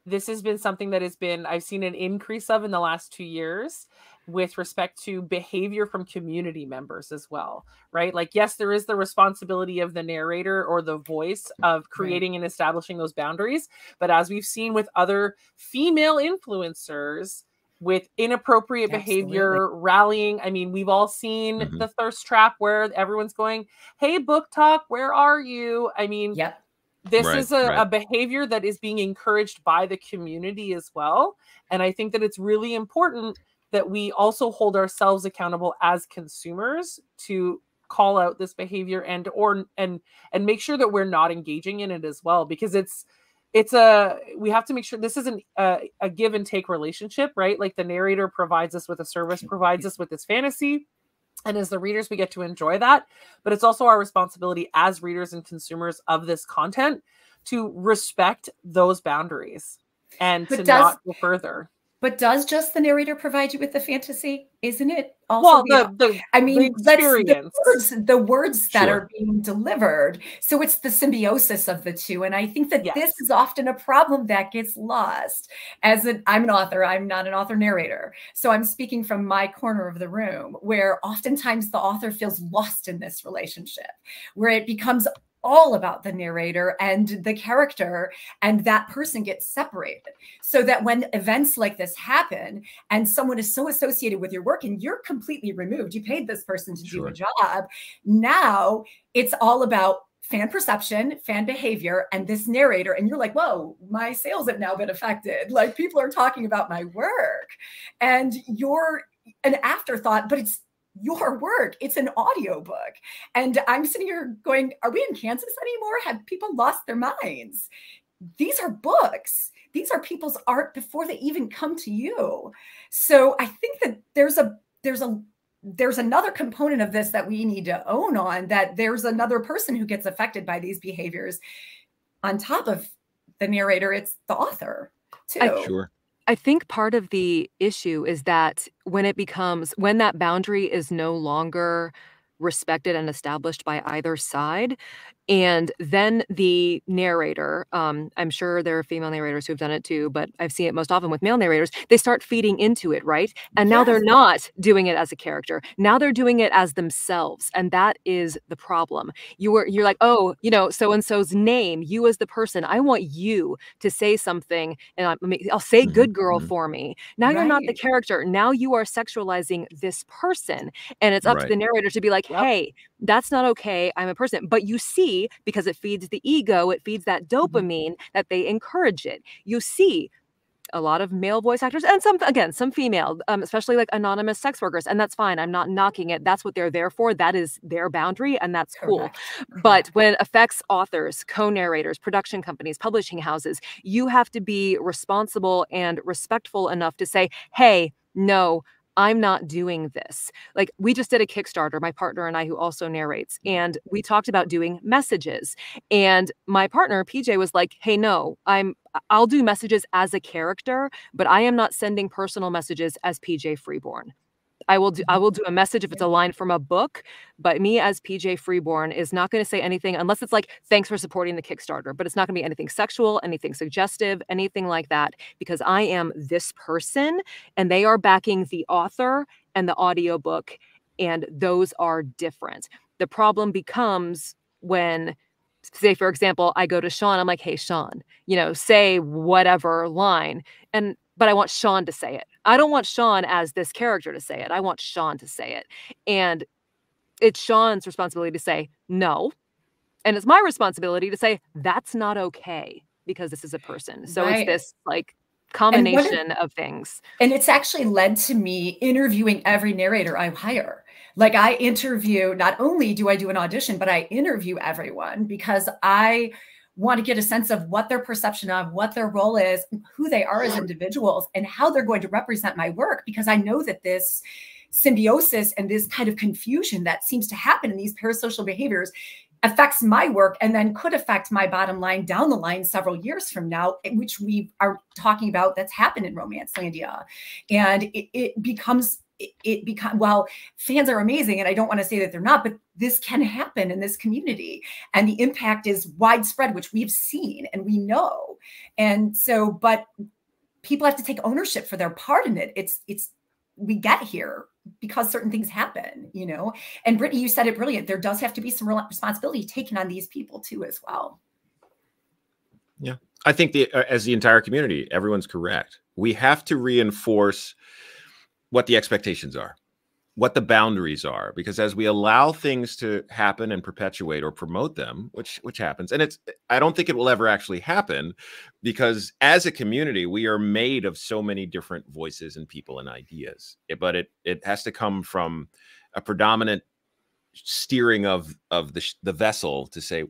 this has been something that has been I've seen an increase of in the last 2 years with respect to behavior from community members as well, right? Like, yes, there is the responsibility of the narrator or the voice of creating right. and establishing those boundaries. But as we've seen with other female influencers, with inappropriate Absolutely. behavior, rallying. I mean, we've all seen mm-hmm. the thirst trap where everyone's going, Hey, BookTok, where are you? I mean, yep this right, is a, right. a, behavior that is being encouraged by the community as well and i think that it's really important that we also hold ourselves accountable as consumers to call out this behavior and or and and make sure that we're not engaging in it as well because it's it's a we have to make sure this isn't a, a give and take relationship right? Like the narrator provides us with a service provides us with this fantasy. And as the readers we get to enjoy that. But it's also our responsibility as readers and consumers of this content to respect those boundaries and but to does, not go further but does just the narrator provide you with the fantasy? Isn't it also? Well, the, the I mean, the experience, the words, the words that sure. are being delivered. So it's the symbiosis of the two, and I think that yes. this is often a problem that gets lost. As an, I'm an author, I'm not an author narrator, so I'm speaking from my corner of the room, where oftentimes the author feels lost in this relationship, where it becomes all about the narrator and the character and that person gets separated so that when events like this happen and someone is so associated with your work and you're completely removed you paid this person to sure. do a job now it's all about fan perception, fan behavior, and this narrator. And you're like, whoa, my sales have now been affected. Like people are talking about my work. And you're an afterthought, but it's your work. It's an audiobook. And I'm sitting here going, are we in Kansas anymore? Have people lost their minds? These are books. These are people's art before they even come to you. So I think that there's a there's a there's another component of this that we need to own on that there's another person who gets affected by these behaviors on top of the narrator it's the author too I, sure I think part of the issue is that when it becomes when that boundary is no longer respected and established by either side, and then the narrator, um, I'm sure there are female narrators who've done it too, but I've seen it most often with male narrators. They start feeding into it, right? And now they're not doing it as a character. Now they're doing it as themselves, and that is the problem. You were you're like, oh, you know, so and so's name. You as the person, I want you to say something, and I, I'll say mm-hmm. "good girl" mm-hmm. for me. Now right. you're not the character. Now you are sexualizing this person, and it's up right. to the narrator to be like, yep. hey, that's not okay. I'm a person, but you see because it feeds the ego, it feeds that mm-hmm. dopamine that they encourage it. You see a lot of male voice actors and some again some female um, especially like anonymous sex workers and that's fine i'm not knocking it that's what they're there for that is their boundary and that's cool Correct. but when it affects authors co-narrators production companies publishing houses you have to be responsible and respectful enough to say hey no I'm not doing this. Like we just did a Kickstarter, my partner and I, who also narrates, and we talked about doing messages. And my partner, PJ, was like, hey, no, I'm I'll do messages as a character, but I am not sending personal messages as PJ Freeborn. I will do I mm-hmm. will do a message if it's a line from a book, but me as PJ Freeborn is not going to say anything unless it's like thanks for supporting the Kickstarter, but it's not going to be anything sexual, anything suggestive, anything like that because I am this person and they are backing the author and the audiobook and those are different. The problem becomes when say for example i go to sean i'm like hey sean you know say whatever line and but I want Sean to say it. I don't want Sean as this character to say it. I want Sean to say it. And it's Sean's responsibility to say no. And it's my responsibility to say that's not okay because this is a person. So right. it's this like combination of things. And it's actually led to me interviewing every narrator I hire. Like I interview, not only do I do an audition, but I interview everyone because I want to get a sense of what their perception of what their role is, who they are as individuals, and how they're going to represent my work. Because I know that this symbiosis and this kind of confusion that seems to happen in these parasocial behaviors affects my work and then could affect my bottom line down the line several years from now, which we are talking about that's happened in Romancelandia. And it, it becomes it, become well fans are amazing and i don't want to say that they're not but this can happen in this community. And the impact is widespread which we've seen and we know. And so but people have to take ownership for their part in it. It's it's we get here because certain things happen you know? And brittney you said it brilliant. There does have to be some responsibility taken on these people too as well. Yeah. I think the uh, as the entire community everyone's correct. We have to reinforce what the expectations are. what the boundaries are because as we allow things to happen and perpetuate or promote them which which happens and it's i don't think it will ever actually happen because as a community we are made of so many different voices and people and ideas but it it has to come from a predominant steering of of the the vessel to say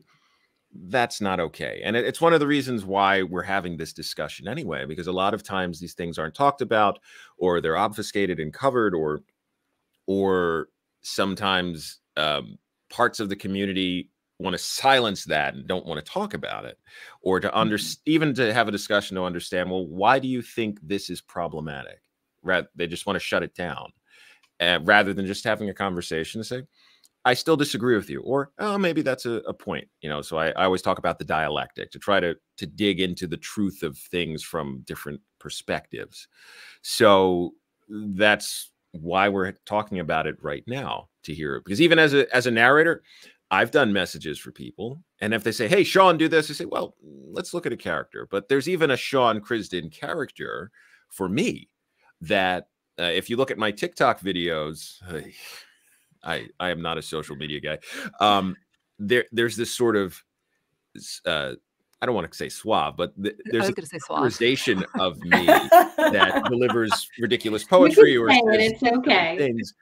that's not okay and it's one of the reasons why we're having this discussion anyway because a lot of times these things aren't talked about or they're obfuscated and covered or or sometimes um, parts of the community want to silence that and don't want to talk about it or to under mm-hmm. even to have a discussion to understand well why do you think this is problematic rather they just want to shut it down and rather than just having a conversation to say i still disagree with you or oh maybe that's a, a point you know so I, I always talk about the dialectic to try to to dig into the truth of things from different perspectives so that's why we're talking about it right now to hear it. Because even as a as a narrator, I've done messages for people, and if they say, "Hey, Sean, do this," I say, "Well, let's look at a character." But there's even a Sean Crisden character for me that uh, if you look at my TikTok videos, I I am not a social media guy. Um, there there's this sort of uh, I don't want to say suave, but th- there's a characterization of me that delivers ridiculous poetry or it's okay. Things.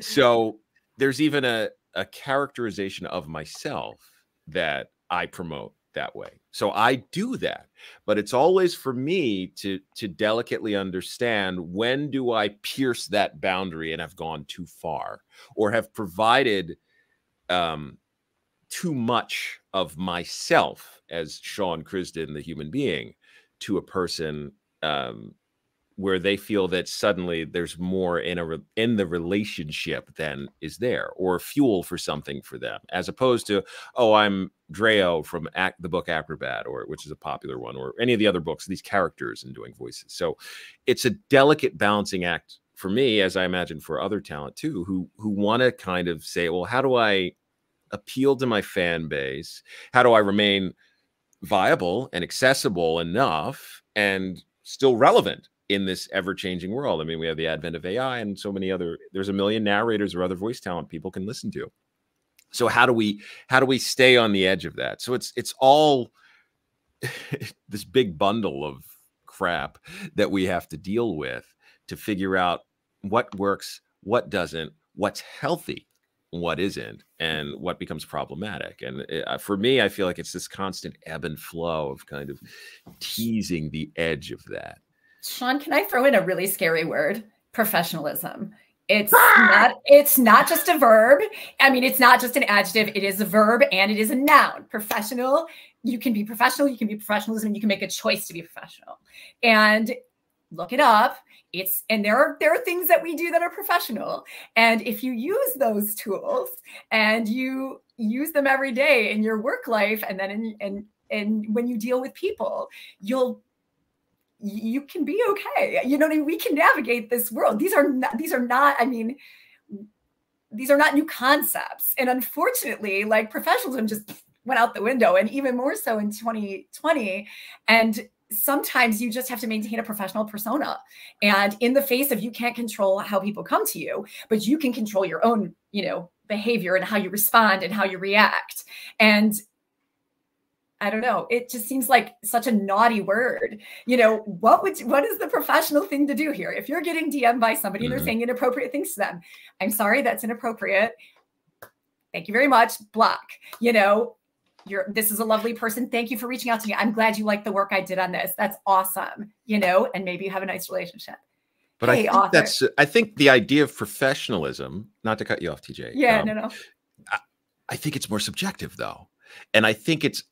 So there's even a, a characterization of myself that I promote that way. So I do that, but it's always for me to to delicately understand when do I pierce that boundary and have gone too far or have provided um, too much of myself as Sean Crisden, the human being, to a person um, where they feel that suddenly there's more in a in the relationship than is there, or fuel for something for them, as opposed to oh, I'm Dreo from the book Acrobat, or which is a popular one, or any of the other books. These characters and doing voices, so it's a delicate balancing act for me, as I imagine for other talent too, who who want to kind of say, well, how do I appeal to my fan base? How do I remain viable and accessible enough and still relevant in this ever changing world? I mean, we have the advent of AI and so many other, there's a million narrators or other voice talent people can listen to. So how do we how do we stay on the edge of that? So it's it's all this big bundle of crap that we have to deal with to figure out what works, what doesn't, what's healthy what isn't and what becomes problematic and uh, for me i feel like it's this constant ebb and flow of kind of teasing the edge of that sean can i throw in a really scary word? Professionalism. It's ah! not it's not just a verb. I mean it's not just an adjective. It is a verb and it is a noun. Professional you can be professional you can be professionalism you can make a choice to be professional. And look it up. It's and there are there are things that we do that are professional. And if you use those tools and you use them every day in your work life and then in and and when you deal with people you'll you can be okay. You know what I mean? we can navigate this world. These are not these are not i mean these are not new concepts. And unfortunately like professionalism just went out the window and even more so in 2020 and sometimes you just have to maintain a professional persona. And in the face of you can't control how people come to you but you can control your own you know behavior and how you respond and how you react. And I don't know. It just seems like such a naughty word. You know, what would what is the professional thing to do here? If you're getting DM by somebody mm-hmm. and they're saying inappropriate things to them, I'm sorry, that's inappropriate. Thank you very much. Block. You know, you're this is a lovely person. Thank you for reaching out to me. I'm glad you like the work I did on this. That's awesome. You know, and maybe you have a nice relationship. But hey, I think author. that's I think the idea of professionalism, not to cut you off, TJ. Yeah, um, no, no. I, I think it's more subjective though. And I think it's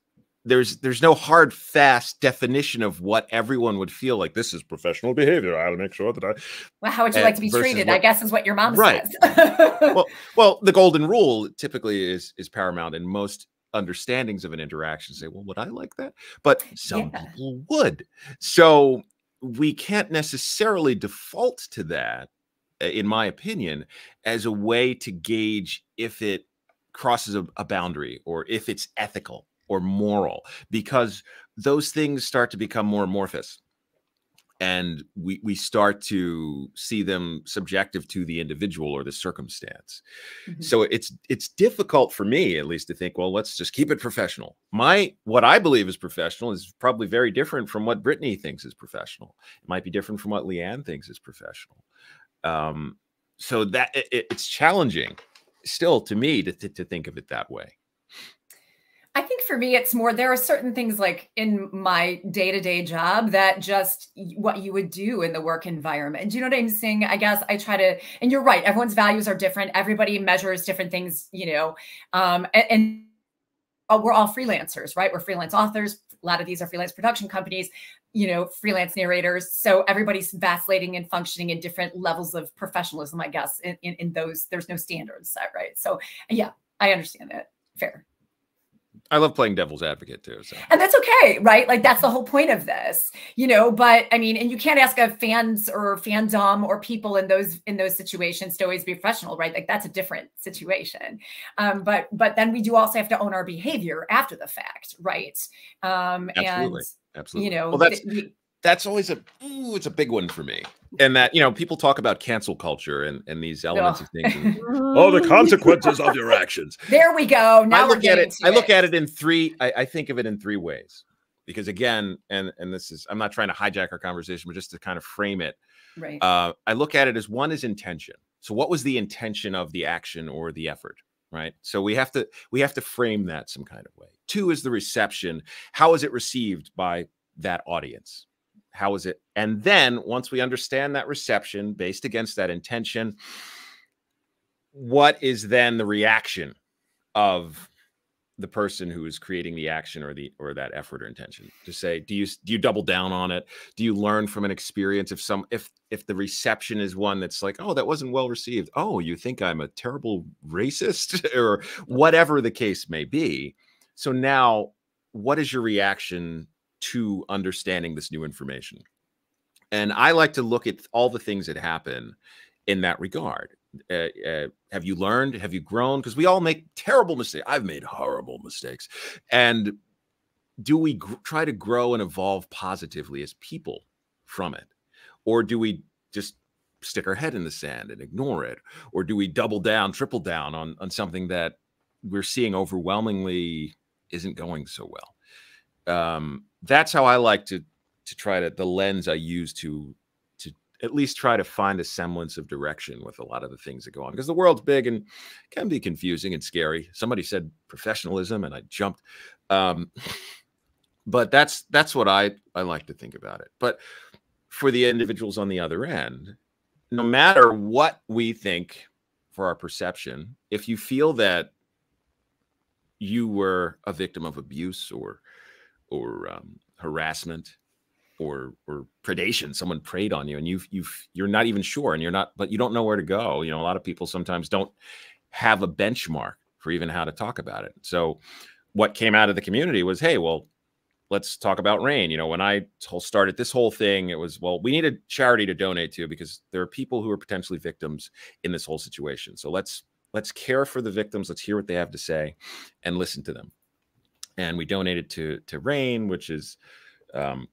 there's there's no hard fast definition of what everyone would feel like this is professional behavior i'll make sure that i well how would you eh, like to be treated what, i guess is what your mom right. says well well the golden rule typically is is paramount in most understandings of an interaction say, well, would I like that? But some yeah. people would. So we can't necessarily default to that, eh, in my opinion, as a way to gauge if it crosses a, a boundary or if it's ethical or moral, because those things start to become more amorphous. and we we start to see them subjective to the individual or the circumstance mm-hmm. so it's it's difficult for me at least to think well let's just keep it professional my what i believe is professional is probably very different from what brittney thinks is professional it might be different from what leanne thinks is professional um so that it, it's challenging still to me to, to, to think of it that way I think for me, it's more there are certain things like in my day to day job that just what you would do in the work environment. Do you know what I'm saying? I guess I try to, and you're right, everyone's values are different. Everybody measures different things, you know, um, and, and we're all freelancers, right? We're freelance authors. A lot of these are freelance production companies, you know, freelance narrators. So everybody's vacillating and functioning in different levels of professionalism, I guess, in, in, in those, there's no standards set, right? So yeah, I understand that. Fair. I love playing devil's advocate too. So. And that's okay, right? Like that's the whole point of this, you know. But I mean, and you can't ask a fans or fandom or people in those in those situations to always be professional, right? Like that's a different situation. Um, but but then we do also have to own our behavior after the fact, right? Um, Absolutely. And Absolutely. You know, well, that's th- that's always a ooh, it's a big one for me. And that you know, people talk about cancel culture and and these elements oh. of things. And, oh, the consequences of your actions. There we go. Now I look at it. I look at it in three. I, I think of it in three ways because again, and and this is I'm not trying to hijack our conversation, but just to kind of frame it. Right. Uh, I look at it as one is intention. So what was the intention of the action or the effort? Right. So we have to we have to frame that some kind of way. Two is the reception. How is it received by that audience? How is it? And then once we understand that reception based against that intention what is then the reaction of the person who is creating the action or the or that effort or intention? To say do you do you double down on it? Do you learn from an experience if some if if the reception is one that's like oh that wasn't well received. Oh you think i'm a terrible racist or whatever the case may be. So now what is your reaction to understanding this new information. And I like to look at all the things that happen in that regard. Uh, uh, have you learned? Have you grown? Because we all make terrible mistakes. I've made horrible mistakes. And do we try to grow and evolve positively as people from it? Or do we just stick our head in the sand and ignore it? Or do we double down, triple down on, on something that we're seeing overwhelmingly isn't going so well? Um, that's how I like to to try to the lens I use to to at least try to find a semblance of direction with a lot of the things that go on because the world's big and can be confusing and scary. Somebody said professionalism, and I jumped. Um, but that's that's what I I like to think about it. But for the individuals on the other end, no matter what we think for our perception, if you feel that you were a victim of abuse or or um, harassment or or predation. Someone preyed on you and you've you've you're not even sure and you're not but you don't know where to go. You know a lot of people sometimes don't have a benchmark for even how to talk about it. So what came out of the community was hey well let's talk about RAINN. You know when i started this whole thing it was well we need a charity to donate to because there are people who are potentially victims in this whole situation. So let's let's care for the victims. Let's hear what they have to say and listen to them and we donated to to RAINN, which is um,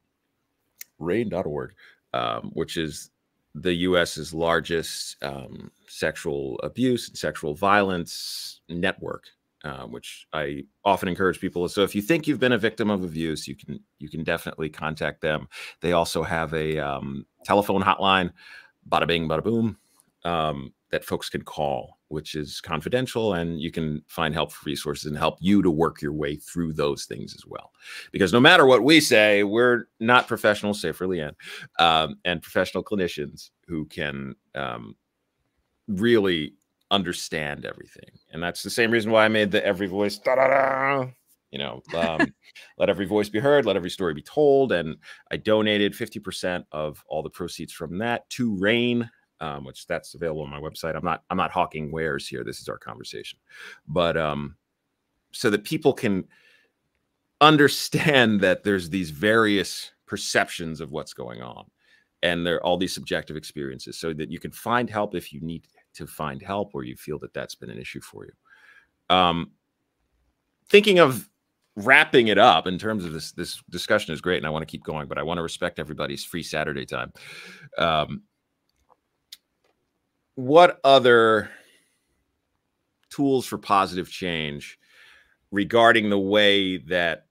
rainn.org, um, which is the U.S.'s largest um, sexual abuse and sexual violence network. Uh, which I often encourage people. So if you think you've been a victim of abuse, you can you can definitely contact them. They also have a um, telephone hotline, bada bing, bada boom, um, that folks can call which is confidential and you can find help resources and help you to work your way through those things as well. Because no matter what we say we're not professionals say for leanne um, and professional clinicians who can um, really understand everything. And that's the same reason why i made the every voice da-da-da, you know um, let every voice be heard let every story be told and i donated 50% of all the proceeds from that to RAINN um, which that's available on my website. I'm not I'm not hawking wares here. This is our conversation, but um, so that people can understand that there's these various perceptions of what's going on, and there are all these subjective experiences, so that you can find help if you need to find help or you feel that that's been an issue for you. Um, thinking of wrapping it up in terms of this this discussion is great and i want to keep going but i want to respect everybody's free saturday time um, what other tools for positive change regarding the way that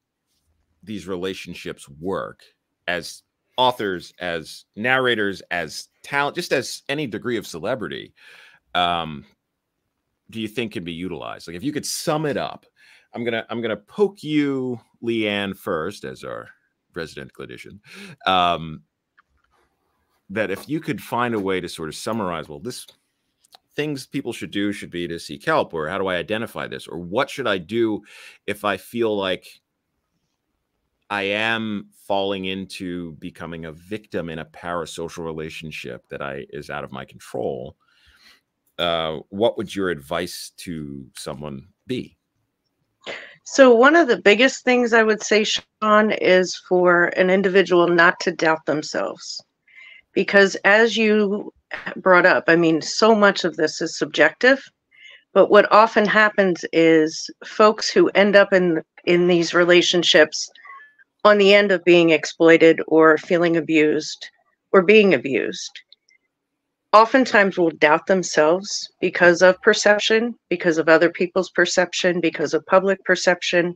these relationships work as authors as narrators as talent just as any degree of celebrity um, do you think can be utilized like if you could sum it up I'm gonna I'm gonna poke you, Leanne, first as our resident clinician. Um, that if you could find a way to sort of summarize, well, this things people should do should be to seek help, or how do I identify this, or what should I do if I feel like I am falling into becoming a victim in a parasocial relationship that I is out of my control. Uh, what would your advice to someone be? So, one of the biggest things I would say, Sean, is for an individual not to doubt themselves. Because as you brought up, I mean, so much of this is subjective. But what often happens is folks who end up in, in these relationships on the end of being exploited or feeling abused or being abused oftentimes will doubt themselves because of perception, because of other people's perception, because of public perception,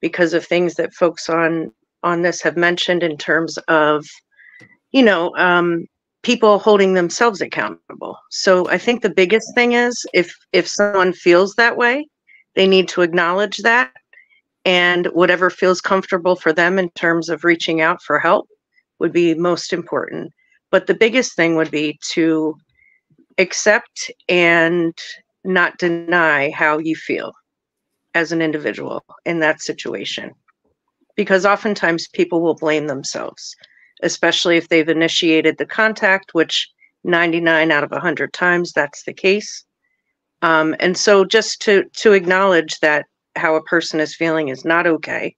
because of things that folks on on this have mentioned in terms of, you know, um, people holding themselves accountable. So I think the biggest thing is if if someone feels that way, they need to acknowledge that and whatever feels comfortable for them in terms of reaching out for help would be most important but the biggest thing would be to accept and not deny how you feel as an individual in that situation. Because oftentimes people will blame themselves, especially if they've initiated the contact, which 99 out of 100 times that's the case. Um, and so just to, to acknowledge that how a person is feeling is not okay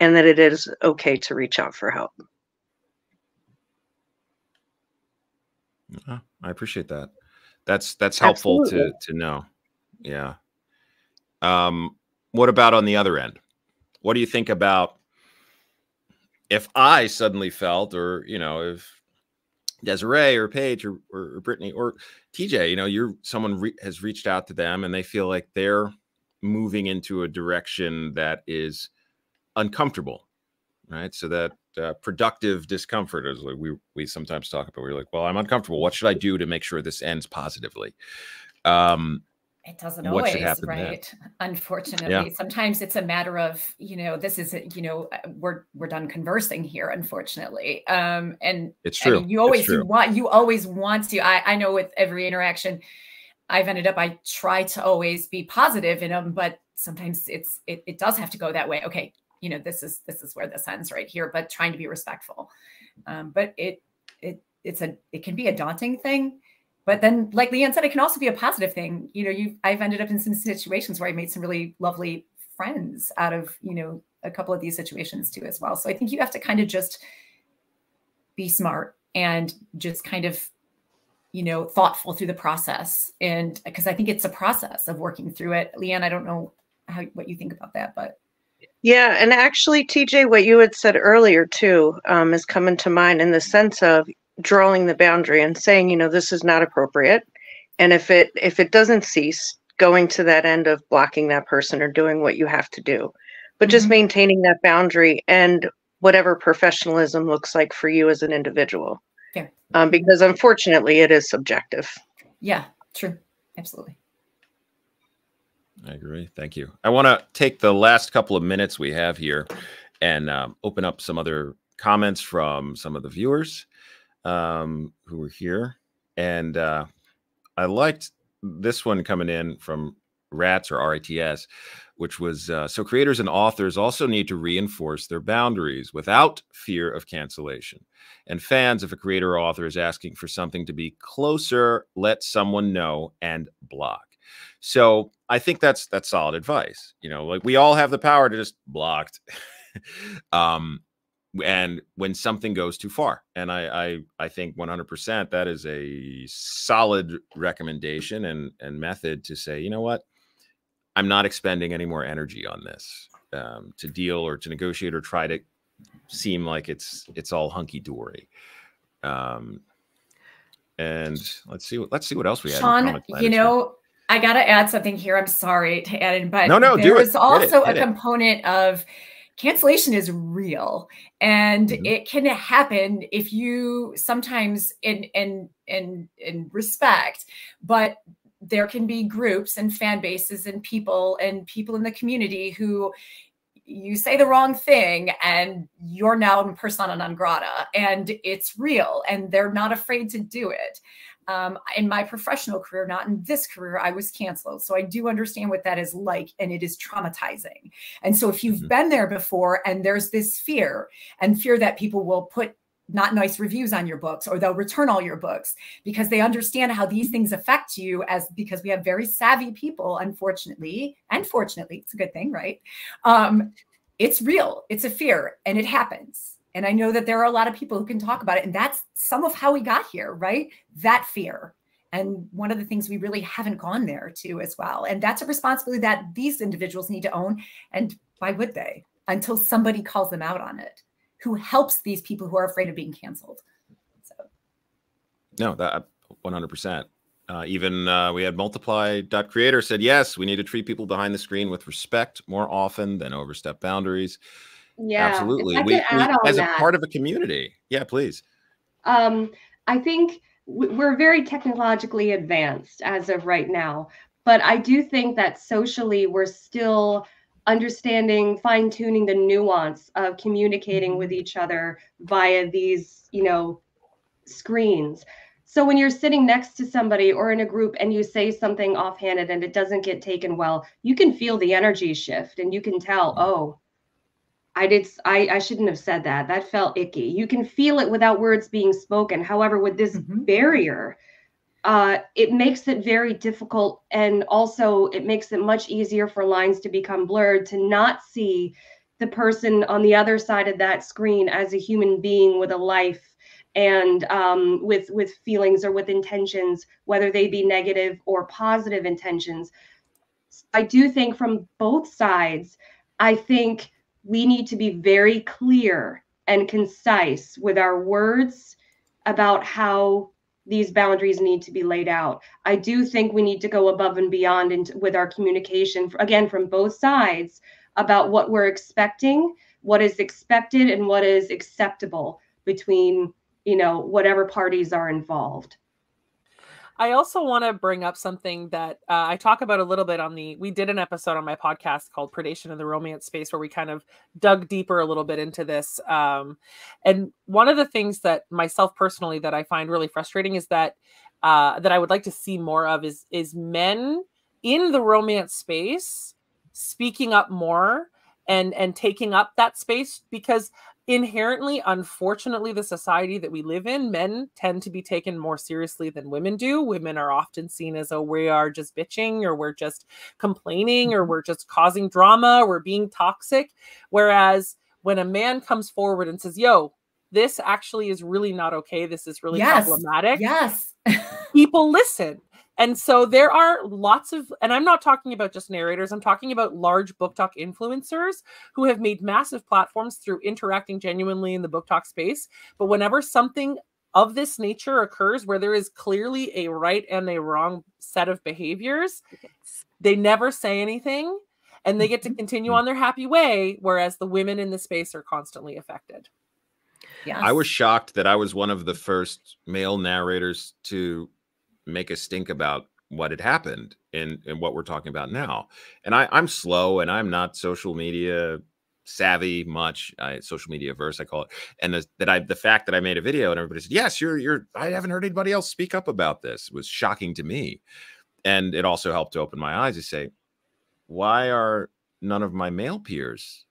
and that it is okay to reach out for help. I appreciate that. That's that's helpful Absolutely. to to know. Yeah. Um, what about on the other end? What do you think about if I suddenly felt, or you know, if Desiree or Paige or, or, Brittney or TJ, you know, you're someone re has reached out to them and they feel like they're moving into a direction that is uncomfortable, right? So that uh, productive discomfort, is as we we sometimes talk about. We're like, well, I'm uncomfortable. What should I do to make sure this ends positively? Um, it doesn't always, right? Then? Unfortunately, yeah. sometimes it's a matter of you know this is you know uh, we're we're done conversing here. Unfortunately, um, and it's true. I mean, you always you want you always want to. I I know with every interaction, I've ended up. I try to always be positive in them, but sometimes it's it, it does have to go that way. Okay, you know this is this is where this ends right here but trying to be respectful um, but it it it's a it can be a daunting thing but then like leanne said it can also be a positive thing. You know you i've ended up in some situations where i made some really lovely friends out of you know a couple of these situations too as well. So i think you have to kind of just be smart and just kind of you know thoughtful through the process. And because i think it's a process of working through it. Leanne i don't know how what you think about that but yeah, and actually, TJ, what you had said earlier too um, is coming to mind in the sense of drawing the boundary and saying, you know, this is not appropriate, and if it if it doesn't cease, going to that end of blocking that person or doing what you have to do, but mm-hmm. just maintaining that boundary and whatever professionalism looks like for you as an individual. Yeah. Um, because unfortunately, it is subjective. Yeah, true, absolutely. I agree. Thank you. I want to take the last couple of minutes we have here and um, open up some other comments from some of the viewers um, who were here. And uh, I liked this one coming in from RATS or RITS, which was uh, so creators and authors also need to reinforce their boundaries without fear of cancellation. And fans, if a creator or author is asking for something to be closer, let someone know and block. So I think that's that's solid advice. You know, like we all have the power to just blocked. um, and when something goes too far, and I I, I think 100% that is a solid recommendation and and method to say, you know what, I'm not expending any more energy on this. um, to deal or to negotiate or try to seem like it's it's all hunky dory. Um, and let's see what let's see what else we have. Sean, you know, I gotta add something here. I'm sorry to add in, but no, no, there is also it, a component of cancellation is real and mm-hmm. it can happen if you sometimes in in in in respect but there can be groups and fan bases and people and people in the community who you say the wrong thing and you're now in persona non grata and it's real and they're not afraid to do it um, in my professional career, not in this career, I was canceled. So I do understand what that is like, and it is traumatizing. And so if you've mm-hmm. been there before and there's this fear and fear that people will put not nice reviews on your books or they'll return all your books because they understand how these things affect you as because we have very savvy people unfortunately and fortunately it's a good thing right um it's real it's a fear and it happens and I know that there are a lot of people who can talk about it. And that's some of how we got here, right? That fear. And one of the things we really haven't gone there to as well. And that's a responsibility that these individuals need to own. And why would they? Until somebody calls them out on it, who helps these people who are afraid of being canceled. So, no, that 100%. Uh, even uh, we had multiply creator said yes we need to treat people behind the screen with respect more often than overstep boundaries yeah, absolutely. We, we as that. a part of a community. Yeah, please. Um, I think we're very technologically advanced as of right now, but I do think that socially we're still understanding, fine tuning the nuance of communicating with each other via these, you know, screens. So when you're sitting next to somebody or in a group and you say something offhanded and it doesn't get taken well, you can feel the energy shift and you can tell, mm-hmm. oh, I did I, I shouldn't have said that. That felt icky. You can feel it without words being spoken. However, with this mm-hmm. barrier, uh, it makes it very difficult and also it makes it much easier for lines to become blurred to not see the person on the other side of that screen as a human being with a life and um, with with feelings or with intentions whether they be negative or positive intentions i do think from both sides i think we need to be very clear and concise with our words about how these boundaries need to be laid out. I do think we need to go above and beyond with our communication, again, from both sides about what we're expecting, what is expected, and what is acceptable between, you know, whatever parties are involved. I also want to bring up something that uh, I talk about a little bit on the. We did an episode on my podcast called "Predation in the Romance Space," where we kind of dug deeper a little bit into this. Um, and one of the things that myself personally that I find really frustrating is that uh, that I would like to see more of is is men in the romance space speaking up more and and taking up that space because inherently unfortunately the society that we live in men tend to be taken more seriously than women do. Women are often seen as oh we are just bitching or we're just complaining or mm-hmm. we're just causing drama or we're being toxic. Whereas when a man comes forward and says yo this actually is really not okay. This is really yes. problematic yes. people listen and so there are lots of, and I'm not talking about just narrators, I'm talking about large BookTok influencers who have made massive platforms through interacting genuinely in the BookTok space. But whenever something of this nature occurs where there is clearly a right and a wrong set of behaviors, they never say anything and they get to mm-hmm. continue on their happy way, whereas the women in the space are constantly affected. Yeah. I was shocked that I was one of the first male narrators to make us stink about what had happened and, and what we're talking about now. And I, I'm slow and I'm not social media savvy much I, social media verse i call it. And the, that i the fact that i made a video and everybody said yes you're you're i haven't heard anybody else speak up about this was shocking to me. And it also helped to open my eyes to say why are none of my male peers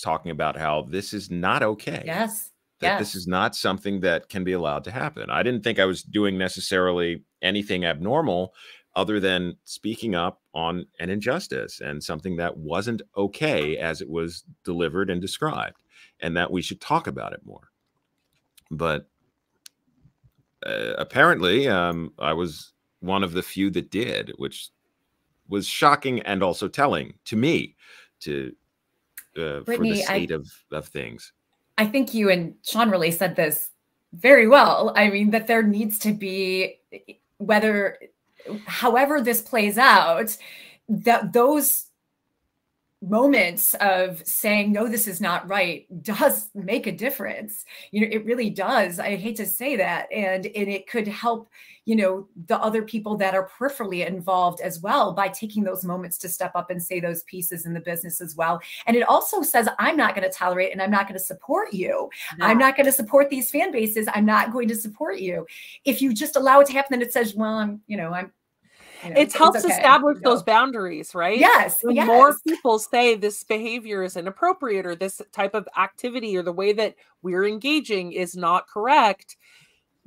talking about how this is not okay? Yes that yes. this is not something that can be allowed to happen. I didn't think I was doing necessarily anything abnormal other than speaking up on an injustice and something that wasn't okay as it was delivered and described, and that we should talk about it more. But uh, apparently, um, I was one of the few that did, which was shocking and also telling to me to uh, Brittney, for the state I, of, of things. I think you and Sean really said this very well. I mean, that there needs to be, whether, however this plays out, that those moments of saying no this is not right does make a difference. You know it really does. I hate to say that and and it could help you know the other people that are peripherally involved as well by taking those moments to step up and say those pieces in the business as well. And it also says i'm not going to tolerate and i'm not going to support you. No. i'm not going to support these fan bases. I'm not going to support you. If you just allow it to happen then it says well i'm you know i'm you know, it helps okay, establish those boundaries, right? Yes. When yes. more people say this behavior is inappropriate or this type of activity or the way that we're engaging is not correct,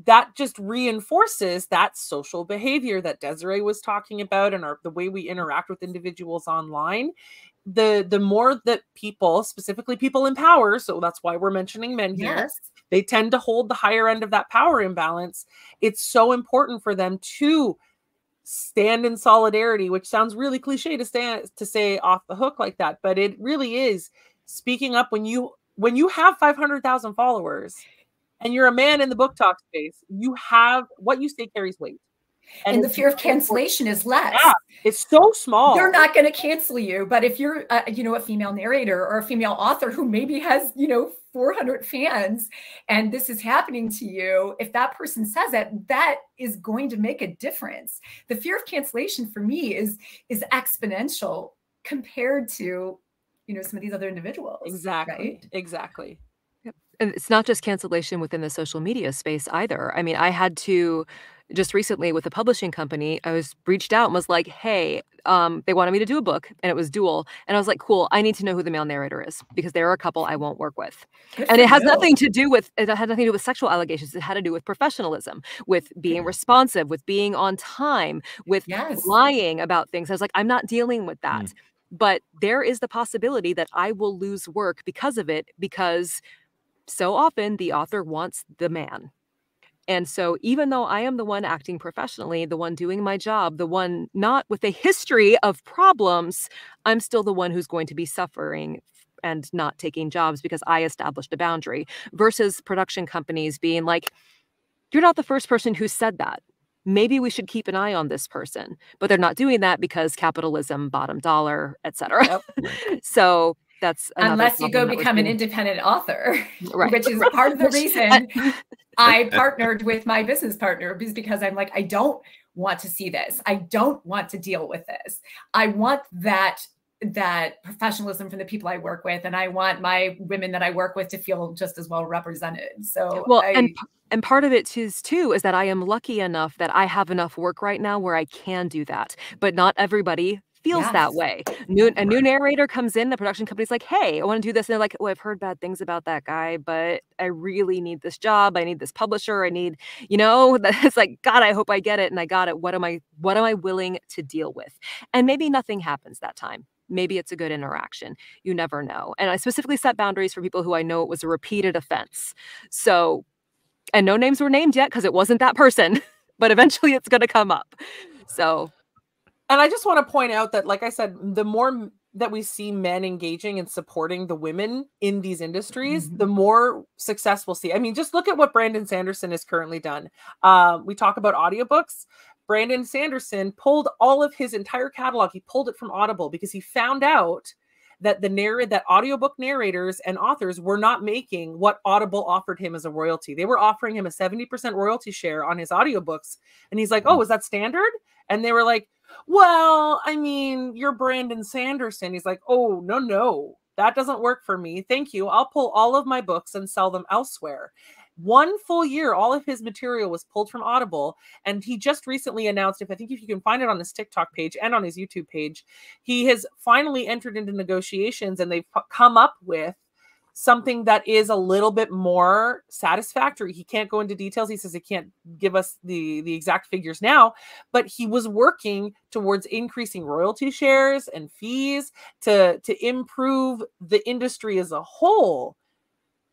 that just reinforces that social behavior that Desiree was talking about and our the way we interact with individuals online. The the more that people, specifically people in power, so that's why we're mentioning men here. Yes they tend to hold the higher end of that power imbalance. It's so important for them to stand in solidarity, which sounds really cliche to stand to say off the hook like that, but it really is speaking up when you when you have 500,000 followers and you're a man in the BookTok space, you have what you say carries weight. And, and the fear of cancellation is less. Yeah, it's so small. They're not going to cancel you, but if you're, uh, you know, a female narrator or a female author who maybe has, you know, 400 fans and this is happening to you, if that person says that, that is going to make a difference. The fear of cancellation for me is is exponential compared to you know some of these other individuals. Exactly. Right? Exactly. And it's not just cancellation within the social media space either. I mean, I had to just recently with a publishing company, I was reached out and was like, hey, um, they wanted me to do a book and it was dual. And I was like, cool, I need to know who the male narrator is because there are a couple I won't work with. Good and it has you. nothing to do with it had nothing to do with sexual allegations. It had to do with professionalism, with being responsive, with being on time, with yes. lying about things. I was like, I'm not dealing with that. Mm. But there is the possibility that I will lose work because of it, because so often the author wants the man and so, even though I am the one acting professionally, the one doing my job, the one not with a history of problems, I'm still the one who's going to be suffering and not taking jobs because I established a boundary versus production companies being like, you're not the first person who said that. Maybe we should keep an eye on this person, but they're not doing that because capitalism, bottom dollar, etc. Yep. so that's unless you go become an independent author, right. which is part of the reason I partnered with my business partner is because I'm like, I don't want to see this. I don't want to deal with this. I want that that professionalism from the people I work with, and I want my women that I work with to feel just as well represented. So well, I, and and part of it is too is that I am lucky enough that I have enough work right now where I can do that. But not everybody feels yes. that way. New, a new narrator comes in, the production company's like, hey, I want to do this. And they're like, oh, I've heard bad things about that guy, but I really need this job. I need this publisher. I need, you know, it's like, God, I hope I get it. And I got it. What am I, what am I willing to deal with? And maybe nothing happens that time. Maybe it's a good interaction. You never know. And I specifically set boundaries for people who I know it was a repeated offense. So, and no names were named yet because it wasn't that person, but eventually it's going to come up. So and I just want to point out that, like I said, the more that we see men engaging and supporting the women in these industries, mm-hmm. the more success we'll see. I mean, just look at what Brandon Sanderson has currently done. Uh, we talk about audiobooks. Brandon Sanderson pulled all of his entire catalog. He pulled it from Audible because he found out that the narrator that audiobook narrators and authors were not making what Audible offered him as a royalty. They were offering him a 70% royalty share on his audiobooks. And he's like, hmm. "Oh, is that standard?" And they were like, well, I mean, you're Brandon Sanderson. He's like, oh, no, no, that doesn't work for me. Thank you. I'll pull all of my books and sell them elsewhere. One full year, all of his material was pulled from Audible. And he just recently announced, if I think if you can find it on his TikTok page and on his YouTube page, he has finally entered into negotiations and they've come up with something that is a little bit more satisfactory. He can't go into details. He says he can't give us the the exact figures now, but he was working towards increasing royalty shares and fees to to improve the industry as a whole.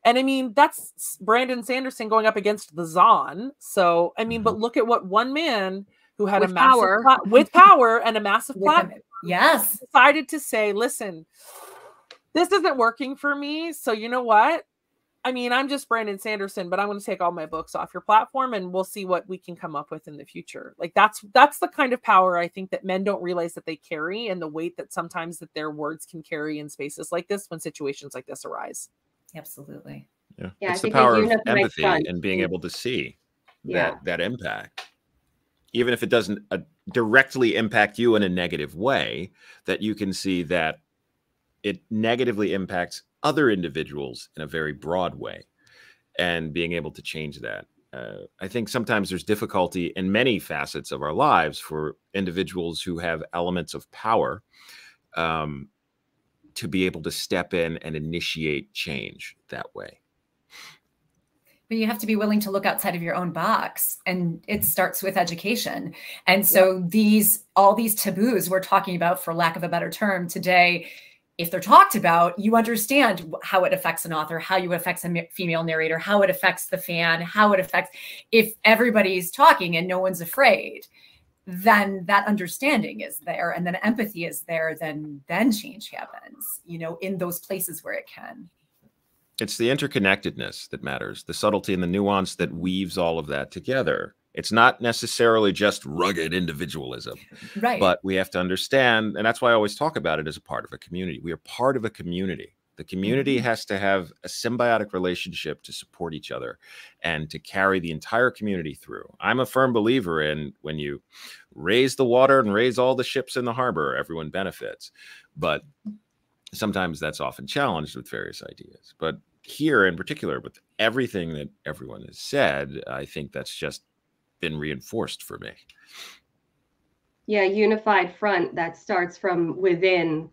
And I mean, that's Brandon Sanderson going up against the Zon. So, I mean, but mm-hmm. look at what one man who had with a massive power. Pla- with power and a massive platform yes decided to say, listen, this isn't working for me. So you know what? I mean, I'm just Brandon Sanderson, but I'm going to take all my books off your platform and we'll see what we can come up with in the future. Like that's that's the kind of power I think that men don't realize that they carry and the weight that sometimes that their words can carry in spaces like this when situations like this arise. Absolutely. Yeah. yeah it's the power of empathy and being able to see yeah. that that impact. Even if it doesn't uh, directly impact you in a negative way, that you can see that it negatively impacts other individuals in a very broad way and being able to change that. Uh, I think sometimes there's difficulty in many facets of our lives for individuals who have elements of power um, to be able to step in and initiate change that way. But you have to be willing to look outside of your own box, and it mm-hmm. starts with education. And so these all these taboos we're talking about, for lack of a better term, today if they're talked about, you understand how it affects an author, how you affects a female narrator, how it affects the fan, how it affects if everybody's talking and no one's afraid, then that understanding is there and then empathy is there, then then change happens, you know, in those places where it can. It's the interconnectedness that matters, the subtlety and the nuance that weaves all of that together. It's not necessarily just rugged individualism. Right. But we have to understand, and that's why I always talk about it as a part of a community. We are part of a community. The community mm-hmm. has to have a symbiotic relationship to support each other and to carry the entire community through. I'm a firm believer in when you raise the water and raise all the ships in the harbor, everyone benefits. But sometimes that's often challenged with various ideas. But here in particular, with everything that everyone has said, I think that's just been reinforced for me. Yeah, unified front that starts from within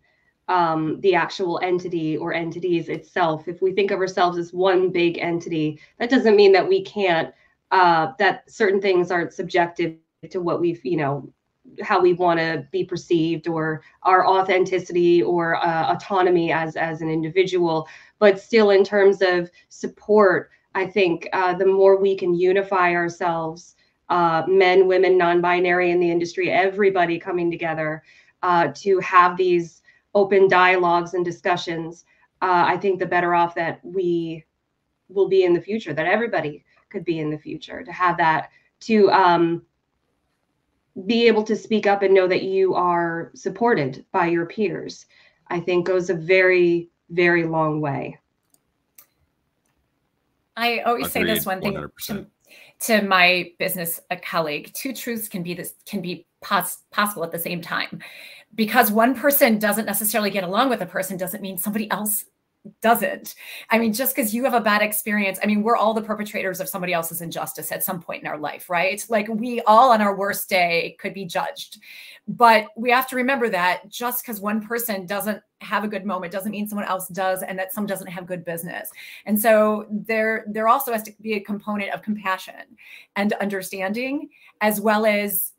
um, the actual entity or entities itself. If we think of ourselves as one big entity, that doesn't mean that we can't, uh, that certain things aren't subjective to what we've, you know, how we want to be perceived or our authenticity or uh, autonomy as as an individual but still in terms of support i think uh, the more we can unify ourselves uh, men, women, non-binary in the industry, everybody coming together uh, to have these open dialogues and discussions. Uh, I think the better off that we will be in the future, that everybody could be in the future, to have that, to um, be able to speak up and know that you are supported by your peers, I think goes a very, very long way. I always Agreed, say this one thing to, to my business colleague two truths can be this can be pos- possible at the same time because one person doesn't necessarily get along with a person doesn't mean somebody else doesn't. I mean, just because you have a bad experience, I mean, we're all the perpetrators of somebody else's injustice at some point in our life, right? Like we all on our worst day could be judged. But we have to remember that just because one person doesn't have a good moment doesn't mean someone else does and that some doesn't have good business. And so there there also has to be a component of compassion and understanding as well as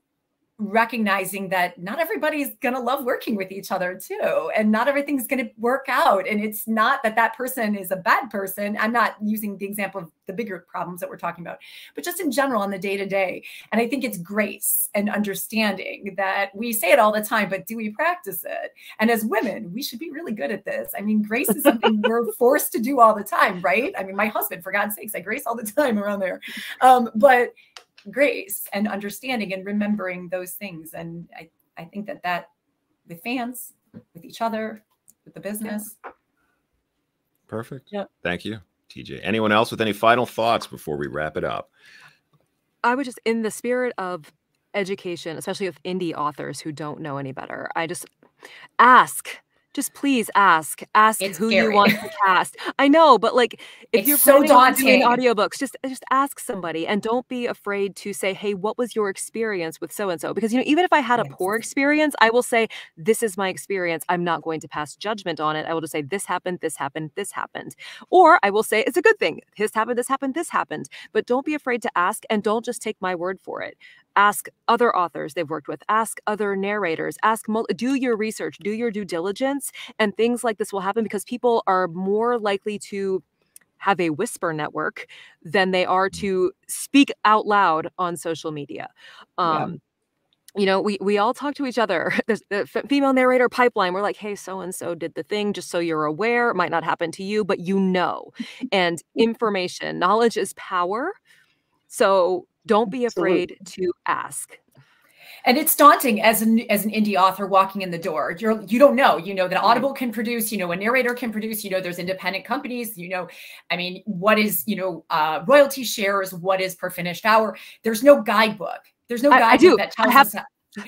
recognizing that not everybody's going to love working with each other too and not everything's going to work out and it's not that that person is a bad person. I'm not using the example of the bigger problems that we're talking about but just in general on the day to day and i think it's grace and understanding that we say it all the time but do we practice it? And as women we should be really good at this. I mean grace is something we're forced to do all the time right? I mean my husband for god's sakes i grace all the time around there. Um, but grace and understanding and remembering those things. And I, I think that that with fans, with each other, with the business. Perfect. Yeah. Thank you, TJ. Anyone else with any final thoughts before we wrap it up? I would just, in the spirit of education, especially with indie authors who don't know any better, I just ask just please ask ask it's who scary. you want to cast. I know but like if it's you're so daunting. audiobooks just just ask somebody and don't be afraid to say hey what was your experience with so and so because you know even if i had a poor experience i will say this is my experience. I'm not going to pass judgment on it. I will just say this happened this happened this happened or i will say it's a good thing. This happened this happened this happened. But don't be afraid to ask and don't just take my word for it ask other authors they've worked with ask other narrators ask do your research do your due diligence and things like this will happen because people are more likely to have a whisper network than they are to speak out loud on social media um, you know, we we all talk to each other. There's the female narrator pipeline. We're like, hey, so and so did the thing, just so you're aware. It might not happen to you, but you know. And information, knowledge is power. So don't be afraid to ask. And it's daunting as an as an indie author walking in the door. You're you don't know. You know that audible can produce you know a narrator can produce you know there's independent companies you know i mean what is you know uh royalty shares what is per finished hour? There's no guidebook. There's no guidebook I, I do. that tells I have, us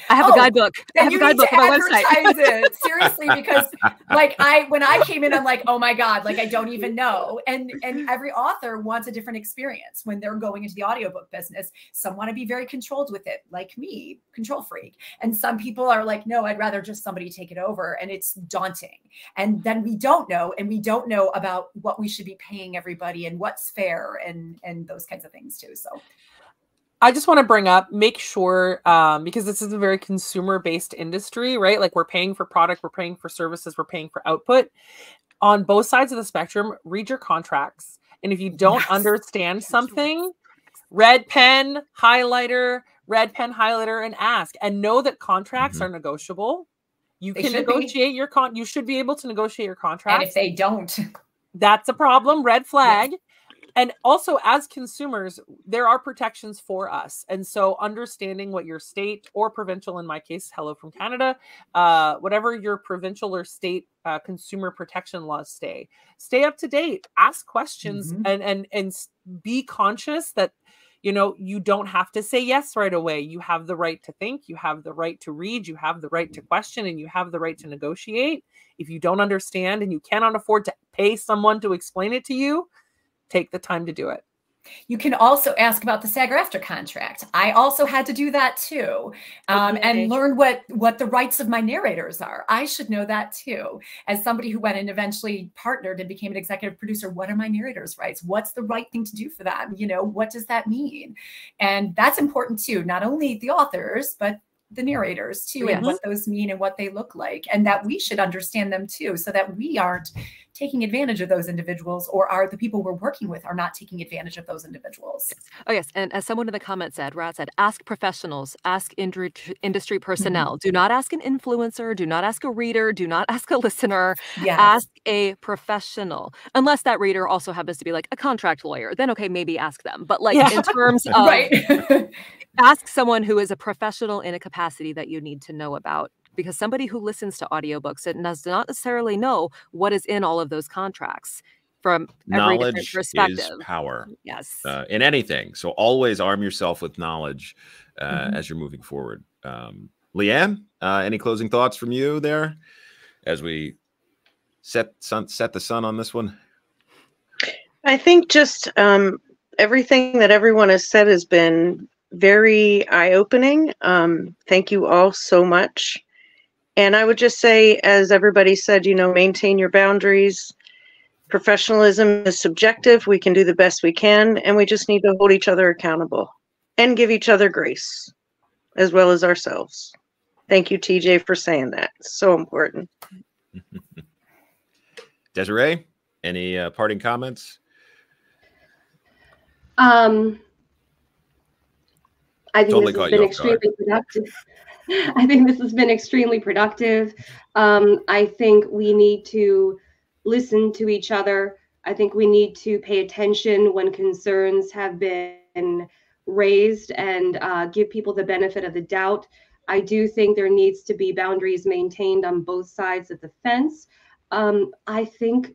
I have oh, a guidebook. I have a oh, guidebook on my website. it seriously because, like, I when I came in, I'm like, oh my god, like I don't even know. And and every author wants a different experience when they're going into the audiobook business. Some want to be very controlled with it, like me, control freak, and some people are like, no, I'd rather just somebody take it over, and it's daunting. And then we don't know, and we don't know about what we should be paying everybody and what's fair and and those kinds of things too. So I just want to bring up, make sure, um, because this is a very consumer based industry, right? Like we're paying for product, we're paying for services, we're paying for output. On both sides of the spectrum, read your contracts. And if you don't yes. understand something, red pen, highlighter, red pen, highlighter, and ask. And know that contracts mm-hmm. are negotiable. You they can negotiate be. your con. You should be able to negotiate your contract. And if they don't, that's a problem. Red flag. Yes and also as consumers there are protections for us. And so understanding what your state or provincial in my case hello from canada uh, whatever your provincial or state uh, consumer protection laws stay. Stay up to date. Ask questions mm-hmm. and and and be conscious that you know you don't have to say yes right away. You have the right to think. You have the right to read. You have the right to question and you have the right to negotiate. If you don't understand and you cannot afford to pay someone to explain it to you take the time to do it. You can also ask about the SAG-AFTRA contract. I also had to do that too, um, and learn what what the rights of my narrators are. I should know that too. As somebody who went and eventually partnered and became an executive producer, what are my narrators' rights? What's the right thing to do for them? You know, what does that mean? And that's important too. Not only the authors, but the narrators too, yes. and what those mean and what they look like, and that we should understand them too, so that we aren't taking advantage of those individuals or are the people we're working with are not taking advantage of those individuals. Oh, yes. And as someone in the comments said, Rat said, ask professionals, ask industry personnel. Mm-hmm. Do not ask an influencer. Do not ask a reader. Do not ask a listener. Yes. Ask a professional. Unless that reader also happens to be like a contract lawyer. Then, okay, maybe ask them. But like yeah. in terms of right. ask someone who is a professional in a capacity that you need to know about because somebody who listens to audiobooks and does not necessarily know what is in all of those contracts from every knowledge different perspective. is power. Yes, uh, in anything. So always arm yourself with knowledge uh, mm-hmm. as you're moving forward. Um, Leanne, uh, any closing thoughts from you there as we set sun, set the sun on this one? I think just um, everything that everyone has said has been very eye opening. Um, thank you all so much. And I would just say, as everybody said, you know, maintain your boundaries. Professionalism is subjective. We can do the best we can, and we just need to hold each other accountable and give each other grace as well as ourselves. Thank you, TJ, for saying that. so important. Desiree, any uh, parting comments? Um, I think totally this has been extremely productive. I think this has been extremely productive. Um, I think we need to listen to each other. I think we need to pay attention when concerns have been raised and uh, give people the benefit of the doubt. I do think there needs to be boundaries maintained on both sides of the fence. Um, I think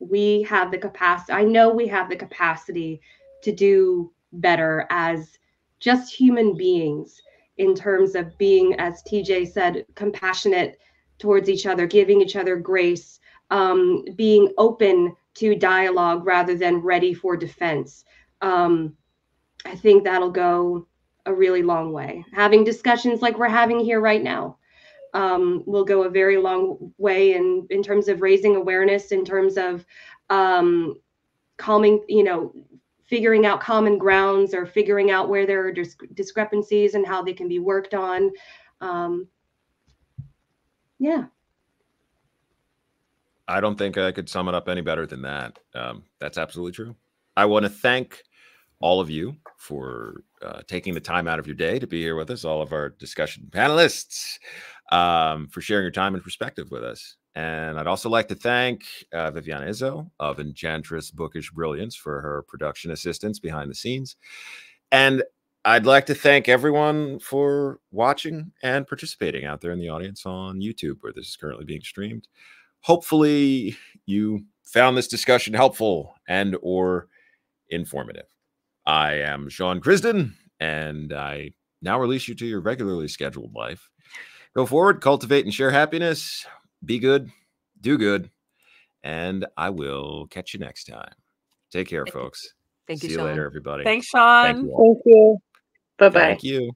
we have the capacity, I know we have the capacity to do better as just human beings in terms of being, as TJ said, compassionate towards each other, giving each other grace, um, being open to dialogue rather than ready for defense. Um, I think that'll go a really long way. Having discussions like we're having here right now um, will go a very long way in in terms of raising awareness, in terms of um, calming, you know, figuring out common grounds or figuring out where there are dis- discrepancies and how they can be worked on. Um, yeah. I don't think I could sum it up any better than that. Um, that's absolutely true. I want to thank all of you for uh, taking the time out of your day to be here with us, all of our discussion panelists, um, for sharing your time and perspective with us. And I'd also like to thank uh, Viviana Izzo of Enchantress Bookish Brilliance for her production assistance behind the scenes. And I'd like to thank everyone for watching and participating out there in the audience on YouTube, where this is currently being streamed. Hopefully, you found this discussion helpful and or informative. I am Sean Crisden, and I now release you to your regularly scheduled life. Go forward, cultivate and share happiness. Be good, do good, and I will catch you next time. Take care, folks. Thank you, See you Sean. later, everybody. Thanks, Sean. Thank you. all. Thank you. Bye bye. Thank you.